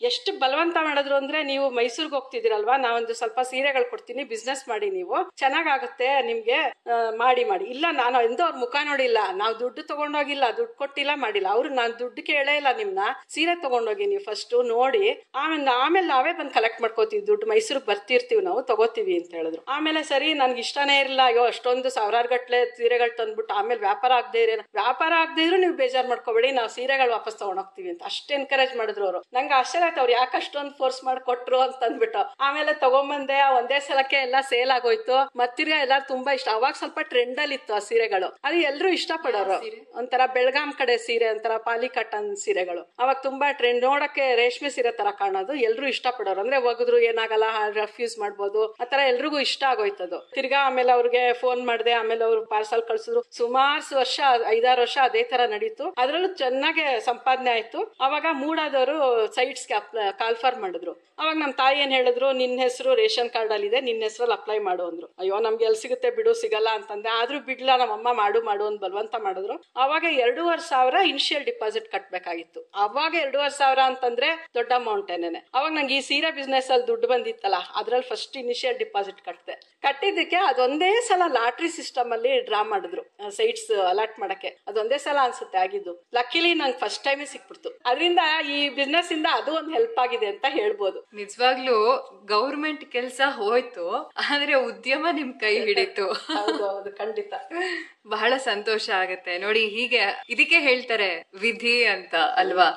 ಎಷ್ಟು ಬಲವಂತ ಮಾಡಿದ್ರು ಅಂದ್ರೆ ನೀವು ಮೈಸೂರ್ಗೆ ಹೋಗ್ತಿದ್ದೀರಲ್ವಾ? ನಾವೊಂದು ಸ್ವಲ್ಪ ಸೀರೆಗಳು ಕೊಡ್ತೀನಿ ಬಿಸ್ನೆಸ್ ಮಾಡಿ ನೀವು. ಚೆನ್ನಾಗಾಗುತ್ತೆ ನಿಮ್ಗೆ ಮಾಡಿ ಮಾಡಿ. ಇಲ್ಲ, ನಾನು ಎಂದೂ ಅವ್ರ ಮುಖ ನೋಡಿಲ್ಲ. ನಾವು ದುಡ್ಡು ತಗೊಂಡೋಗಿಲ್ಲ, ದುಡ್ಡು ಕೊಟ್ಟಿಲ್ಲ, ಮಾಡಿಲ್ಲ. ಅವ್ರು ನಾನು ದುಡ್ಡು ಕೇಳೇ ಇಲ್ಲ ನಿಮ್ನ. ಸೀರೆ ತಗೊಂಡೋಗಿ ನೀವು ಫಸ್ಟ್ ನೋಡಿ. ಆಮೇಲೆ ಆಮೇಲೆ ನಾವೇ ಬಂದು ಕಲೆಕ್ಟ್ ಮಾಡ್ಕೋತೀವಿ ದುಡ್ಡು. ಮೈಸೂರಿಗೆ ಬರ್ತಿರ್ತೀವಿ ನಾವು, ತಗೋತೀವಿ ಅಂತ ಹೇಳಿದ್ರು. ಆಮೇಲೆ ಸರಿ, ನನ್ಗೆ ಇಷ್ಟನೇ ಇರಲಿಲ್ಲ. ಅಯ್ಯೋ, ಅಷ್ಟೊಂದು ಸಾವಿರಾರು ಗಟ್ಲೆ ಸೀರೆಗಳು ತಂದ್ಬಿಟ್ಟು ಆಮೇಲೆ ವ್ಯಾಪಾರ ಆಗದೆ ಇರೋ ವ್ಯಾಪಾರ ಆಗದೆ ಇದ್ರು ನೀವು ಬೇಜಾರು ಮಾಡ್ಕೋಬೇಡಿ ನಾವು ಸೀರೆಗಳು ವಾಪಸ್ ತಗೊಂಡೋಗ್ತೀವಿ ಅಂತ. ಅಷ್ಟು ಎನ್ಕರೇಜ್ ಮಾಡಿದ್ರು ಅವರು. ನಂಗೆ ಆಶ್ಚರ್ಯ ಆಯ್ತು ಅವ್ರು ಯಾಕೆ ಅಷ್ಟೊಂದು ಫೋರ್ಸ್ ಮಾಡಿ ಕೊಟ್ರು ಅಂತ ಅಂದ್ಬಿಟ್ಟು. ಆಮೇಲೆ ತಗೊಂಬಂದೆ ಆ ಒಂದೇ ಸಲಕ್ಕೆ ಎಲ್ಲ ಸೇಲ್ ಆಗೋಯ್ತು. ಮತ್ತಿರ್ಗ ಎಲ್ಲ ತುಂಬಾ ಇಷ್ಟ. ಅವಾಗ ಸ್ವಲ್ಪ ಟ್ರೆಂಡ್ ಅಲ್ಲಿ ಇತ್ತು ಆ ಸೀರೆಗಳು. ಅದು ಎಲ್ಲರೂ ಇಷ್ಟಪಡೋರು. ಒಂಥರ ಬೆಳಗಾಂ ಕಡೆ ಸೀರೆ ಒಂಥರ ಪಾಲಿ ಸೀರೆಗಳು. ಅವಾಗ ತುಂಬಾ ಟ್ರೆಂಡ್ ನೋಡಕ್ಕೆ ರೇಷ್ಮೆ ಸೀರೆ ತರ ಕಾಣೋದು. ಎಲ್ಲರೂ ಇಷ್ಟಪಡೋರು. ಅಂದ್ರೆ ಒಗದ್ರು ಏನಾಗಲ್ಲ ರಫ್ಯೂಸ್ ಮಾಡ್ಬೋದು. ಆತರ ಎಲ್ರಿಗೂ ಇಷ್ಟ ಆಗೋಯ್ತದು. ತಿರ್ಗಾ ಆಮೇಲೆ ಅವ್ರಿಗೆ ಫೋನ್ ಮಾಡಿದೆ ಆಮೇಲೆ ಅವ್ರು ಪಾರ್ಸಲ್ ಕಳ್ಸಿದ್ರು. ಸುಮಾರು ವರ್ಷ, ಐದಾರು ವರ್ಷ ಅದೇ ತರ ನಡೀತು. ಅದರಲ್ಲೂ ಚೆನ್ನಾಗಿ ಸಂಪಾದನೆ ಆಯ್ತು. ಅವಾಗ ಮೂಡಾದವರು ಸೈಟ್ಸ್ಗೆ ಕಾಲ್ಫರ್ ಮಾಡಿದ್ರು. ಅವಾಗ ನಮ್ಮ ತಾಯಿ ಏನ್ ಹೇಳಿದ್ರು ನಿನ್ನ ಹೆಸರು ರೇಷನ್ ಕಾರ್ಡ್ ಅಲ್ಲಿ ಇದೆ ನಿನ್ನ ಹೆಸರಲ್ಲಿ ಅಪ್ಲೈ ಮಾಡು ಅಂದ್ರು. ಅಯ್ಯೋ, ನಮ್ಗೆ ಎಲ್ಲಿ ಸಿಗುತ್ತೆ ಬಿಡು, ಸಿಗಲ್ಲ ಅಂತಂದೆ. ಆದ್ರೂ ಬಿಡ್ಲ ನಮ್ಮಮ್ಮ ಮಾಡು ಮಾಡು ಅಂತ ಬಲವಂತ ಮಾಡಿದ್ರು. ಅವಾಗ ಎರಡೂವರೆ ಸಾವಿರ ಇನಿಷಿಯಲ್ ಡಿಪಾಸಿಟ್ ಕಟ್ಬೇಕಾಗಿತ್ತು. ಅವಾಗ ಎರಡೂವರೆ ಸಾವಿರ ಅಂತಂದ್ರೆ ದೊಡ್ಡ ಅಮೌಂಟ್ ಏನೇನೆ. ಅವಾಗ ನಂಗೆ ಈ ಸೀರೆ ಬಿಸ್ನೆಸ್ ಅಲ್ಲಿ ದುಡ್ಡು ಬಂದಿತ್ತಲ್ಲ, ಅದ್ರಲ್ಲಿ ಫಸ್ಟ್ ಇನಿಷಿಯಲ್ ಡಿಪಾಸಿಟ್ ಕಟ್ಟಿದೆ ಕಟ್ಟಿದ್ದಕ್ಕೆ ಅದೊಂದೇ ಸಲ ಲಾಟ್ರಿ ಸಿಸ್ಟಮ್ ಅಲ್ಲಿ ಡ್ರಾ ಮಾಡಿದ್ರು. ಸೈಟ್ಸ್ ಅಲಾಟ್ ಮಾಡಕ್ಕೆ. ಅದೊಂದೇ ಸಲ ಅನ್ಸುತ್ತೆ ಆಗಿದ್ದು. ಲಕ್ಕಿಲಿ ನಂಗೆ ಫಸ್ಟ್ ಟೈಮೇ ಸಿಕ್ಬಿಡ್ತು. ಅದರಿಂದ ಈ ಬಿಸ್ನೆಸ್ ಇಂದ ಅದು ಒಂದು ಹೆಲ್ಪ್ ಆಗಿದೆ ಅಂತ ಹೇಳ್ಬೋದು. ನಿಜವಾಗ್ಲೂ ಗೌರ್ಮೆಂಟ್ ಕೆಲಸ ಹೋಯ್ತು ಆದ್ರೆ ಉದ್ಯಮ ನಿಮ್ ಕೈ ಹಿಡಿತು. ಹೌದು ಹೌದು ಖಂಡಿತ. ಬಹಳ ಸಂತೋಷ ಆಗತ್ತೆ. ನೋಡಿ ಹೀಗೆ ಇದಕ್ಕೆ ಹೇಳ್ತಾರೆ ವಿಧಿ ಅಂತ ಅಲ್ವಾ?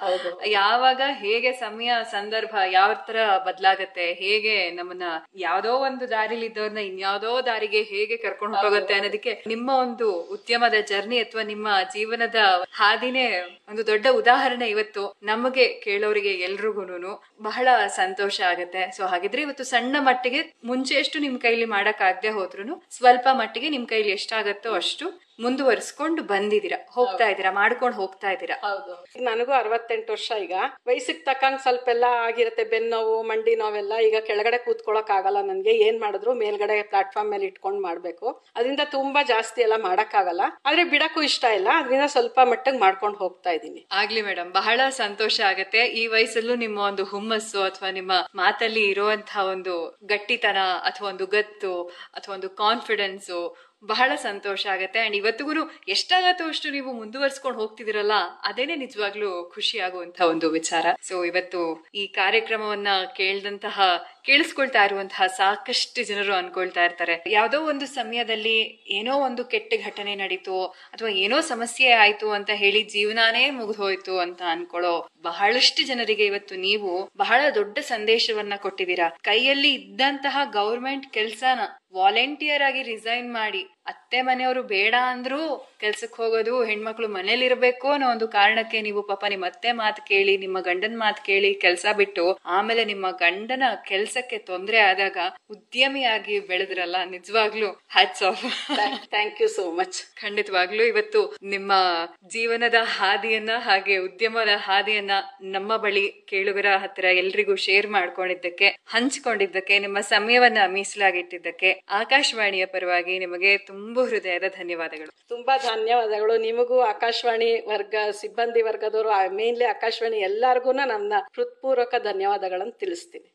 ಯಾವಾಗ ಹೇಗೆ ಸಮಯ ಸಂದರ್ಭ ಯಾವ ತರ ಬದಲಾಗತ್ತೆ ಹೇಗೆ ನಮ್ಮನ್ನ ಯಾವ್ದೋ ಒಂದು ದಾರಿಲಿ ಇದ್ದವ್ರನ್ನ ಇನ್ಯಾವುದೋ ದಾರಿಗೆ ಹೇಗೆ ಕರ್ಕೊಂಡು ಹೋಗುತ್ತೆ ಅನ್ನೋದಕ್ಕೆ ನಿಮ್ಮ ಒಂದು ಉದ್ಯಮದ ಜರ್ನಿ ಅಥವಾ ನಿಮ್ಮ ಜೀವನದ ಹಾದಿನೇ ಒಂದು ದೊಡ್ಡ ಉದಾಹರಣೆ ಇವತ್ತು ನಮಗೆ ಕೇಳೋರಿಗೆ ಎಲ್ರಿಗೂನು ಬಹಳ ಸಂತೋಷ ಆಗತ್ತೆ. ಸೊ ಹಾಗಿದ್ರೆ ಇವತ್ತು ಸಣ್ಣ ಮಟ್ಟಿಗೆ ಮುಂಚೆ ಎಷ್ಟು ನಿಮ್ ಕೈಲಿ ಮಾಡಕ್ ಆಗದೆ ಹೋದ್ರು ಸ್ವಲ್ಪ ಮಟ್ಟಿಗೆ ನಿಮ್ ಕೈಲಿ ಎಷ್ಟಾಗತ್ತೋ ಅಷ್ಟು ಮುಂದುವರಿಸ್ಕೊಂಡು ಬಂದಿದ್ದೀರಾ? ಹೋಗ್ತಾ ಇದ್ದೀರಾ? ಮಾಡ್ಕೊಂಡು ಹೋಗ್ತಾ ಇದ್ದೀರಾ? ಹೌದು. ನನಗೂ ಅರವತ್ತೆಂಟು ವರ್ಷ ಈಗ. ವಯಸ್ಸಿಗೆ ತಕ್ಕಂಗ್ ಸ್ವಲ್ಪ ಎಲ್ಲ ಆಗಿರುತ್ತೆ. ಬೆನ್ನೋವು ಮಂಡಿ ನೋವೆಲ್ಲ. ಈಗ ಕೆಳಗಡೆ ಕೂತ್ಕೊಳಕ್ ಆಗಲ್ಲ ನನ್ಗೆ. ಏನ್ ಮಾಡಿದ್ರು? ಮೇಲ್ಗಡೆ ಪ್ಲಾಟ್ಫಾರ್ಮ್ ಮೇಲೆ ಇಟ್ಕೊಂಡು ಮಾಡ್ಬೇಕು. ಅದರಿಂದ ತುಂಬಾ ಜಾಸ್ತಿ ಎಲ್ಲ ಮಾಡಕ್ಕಾಗಲ್ಲ. ಆದ್ರೆ ಬಿಡಕ್ಕೂ ಇಷ್ಟ ಇಲ್ಲ. ಅದರಿಂದ ಸ್ವಲ್ಪ ಮಟ್ಟಿಗೆ ಮಾಡ್ಕೊಂಡು ಹೋಗ್ತಾ ಇದ್ದೀನಿ. ಆಗ್ಲಿ ಮೇಡಮ್ ಬಹಳ ಸಂತೋಷ ಆಗತ್ತೆ. ಈ ವಯಸ್ಸಲ್ಲೂ ನಿಮ್ಮ ಒಂದು ಹುಮ್ಮಸ್ಸು ಅಥವಾ ನಿಮ್ಮ ಮಾತಲ್ಲಿ ಇರುವಂತಹ ಒಂದು ಗಟ್ಟಿತನ ಅಥವಾ ಒಂದು ಗತ್ತು ಅಥವಾ ಒಂದು ಕಾನ್ಫಿಡೆನ್ಸು ಬಹಳ ಸಂತೋಷ ಆಗುತ್ತೆ. ಅಂಡ್ ಇವತ್ತಿಗೂ ಎಷ್ಟಾಗತ್ತೋ ಅಷ್ಟು ನೀವು ಮುಂದುವರ್ಸ್ಕೊಂಡು ಹೋಗ್ತಿದಿರಲ್ಲ ಅದೇನೆ ನಿಜವಾಗ್ಲೂ ಖುಷಿ ಆಗುವಂತಹ ಒಂದು ವಿಚಾರ. ಸೊ ಇವತ್ತು ಈ ಕಾರ್ಯಕ್ರಮವನ್ನ ಕೇಳಿದಂತಹ ಕೇಳಿಸ್ಕೊಳ್ತಾ ಇರುವಂತಹ ಸಾಕಷ್ಟು ಜನರು ಅನ್ಕೊಳ್ತಾ ಇರ್ತಾರೆ. ಯಾವ್ದೋ ಒಂದು ಸಮಯದಲ್ಲಿ ಏನೋ ಒಂದು ಕೆಟ್ಟ ಘಟನೆ ನಡೀತು, ಅಥವಾ ಏನೋ ಸಮಸ್ಯೆ ಆಯ್ತು ಅಂತ ಹೇಳಿ ಜೀವನಾನೇ ಮುಗಿದು ಹೋಯ್ತು ಅಂತ ಅನ್ಕೊಳ್ಳೋ ಬಹಳಷ್ಟು ಜನರಿಗೆ ಇವತ್ತು ನೀವು ಬಹಳ ದೊಡ್ಡ ಸಂದೇಶವನ್ನ ಕೊಟ್ಟಿದ್ದೀರಾ. ಕೈಯಲ್ಲಿ ಇದ್ದಂತಹ ಗೌರ್ಮೆಂಟ್ ಕೆಲ್ಸನ ವಾಲಂಟಿಯರ್ ಆಗಿ ರಿಸೈನ್ ಮಾಡಿ ಅತ್ತೆ ಮನೆಯವರು ಬೇಡ ಅಂದ್ರೂ ಕೆಲ್ಸಕ್ಕೆ ಹೋಗೋದು ಹೆಣ್ಮಕ್ಳು ಮನೇಲಿರ್ಬೇಕು ಅನ್ನೋ ಒಂದು ಕಾರಣಕ್ಕೆ ನೀವು ಪಾಪ ನಿಮ್ಮ ಅತ್ತೆ ಮಾತು ಕೇಳಿ ನಿಮ್ಮ ಗಂಡನ ಮಾತು ಕೇಳಿ ಕೆಲಸ ಬಿಟ್ಟು ಆಮೇಲೆ ನಿಮ್ಮ ಗಂಡನ ಕೆಲ್ಸಕ್ಕೆ ತೊಂದರೆ ಆದಾಗ ಉದ್ಯಮಿಯಾಗಿ ಬೆಳೆದ್ರಲ್ಲ ನಿಜವಾಗ್ಲೂ hats off thank you so much ಖಂಡಿತವಾಗ್ಲೂ ಇವತ್ತು ನಿಮ್ಮ ಜೀವನದ ಹಾದಿಯನ್ನ ಹಾಗೆ ಉದ್ಯಮದ ಹಾದಿಯನ್ನ ನಮ್ಮ ಬಳಿ ಕೇಳುಗರ ಹತ್ರ ಎಲ್ರಿಗೂ ಶೇರ್ ಮಾಡ್ಕೊಂಡಿದ್ದಕ್ಕೆ ಹಂಚಿಕೊಂಡಿದ್ದಕ್ಕೆ ನಿಮ್ಮ ಸಮಯವನ್ನ ಮೀಸಲಾಗಿಟ್ಟಿದ್ದಕ್ಕೆ ಆಕಾಶವಾಣಿಯ ಪರವಾಗಿ ನಿಮಗೆ ತುಂಬು ಹೃದಯದ ಧನ್ಯವಾದಗಳು. ತುಂಬಾ ಧನ್ಯವಾದಗಳು. ನಿಮಗೂ ಆಕಾಶವಾಣಿ ವರ್ಗ, ಸಿಬ್ಬಂದಿ ವರ್ಗದವರು ಮೇನ್ಲಿ ಆಕಾಶವಾಣಿ ಎಲ್ಲಾರ್ಗು ನನ್ನ ಹೃತ್ಪೂರ್ವಕ ಧನ್ಯವಾದಗಳನ್ನು ತಿಳಿಸ್ತೀನಿ.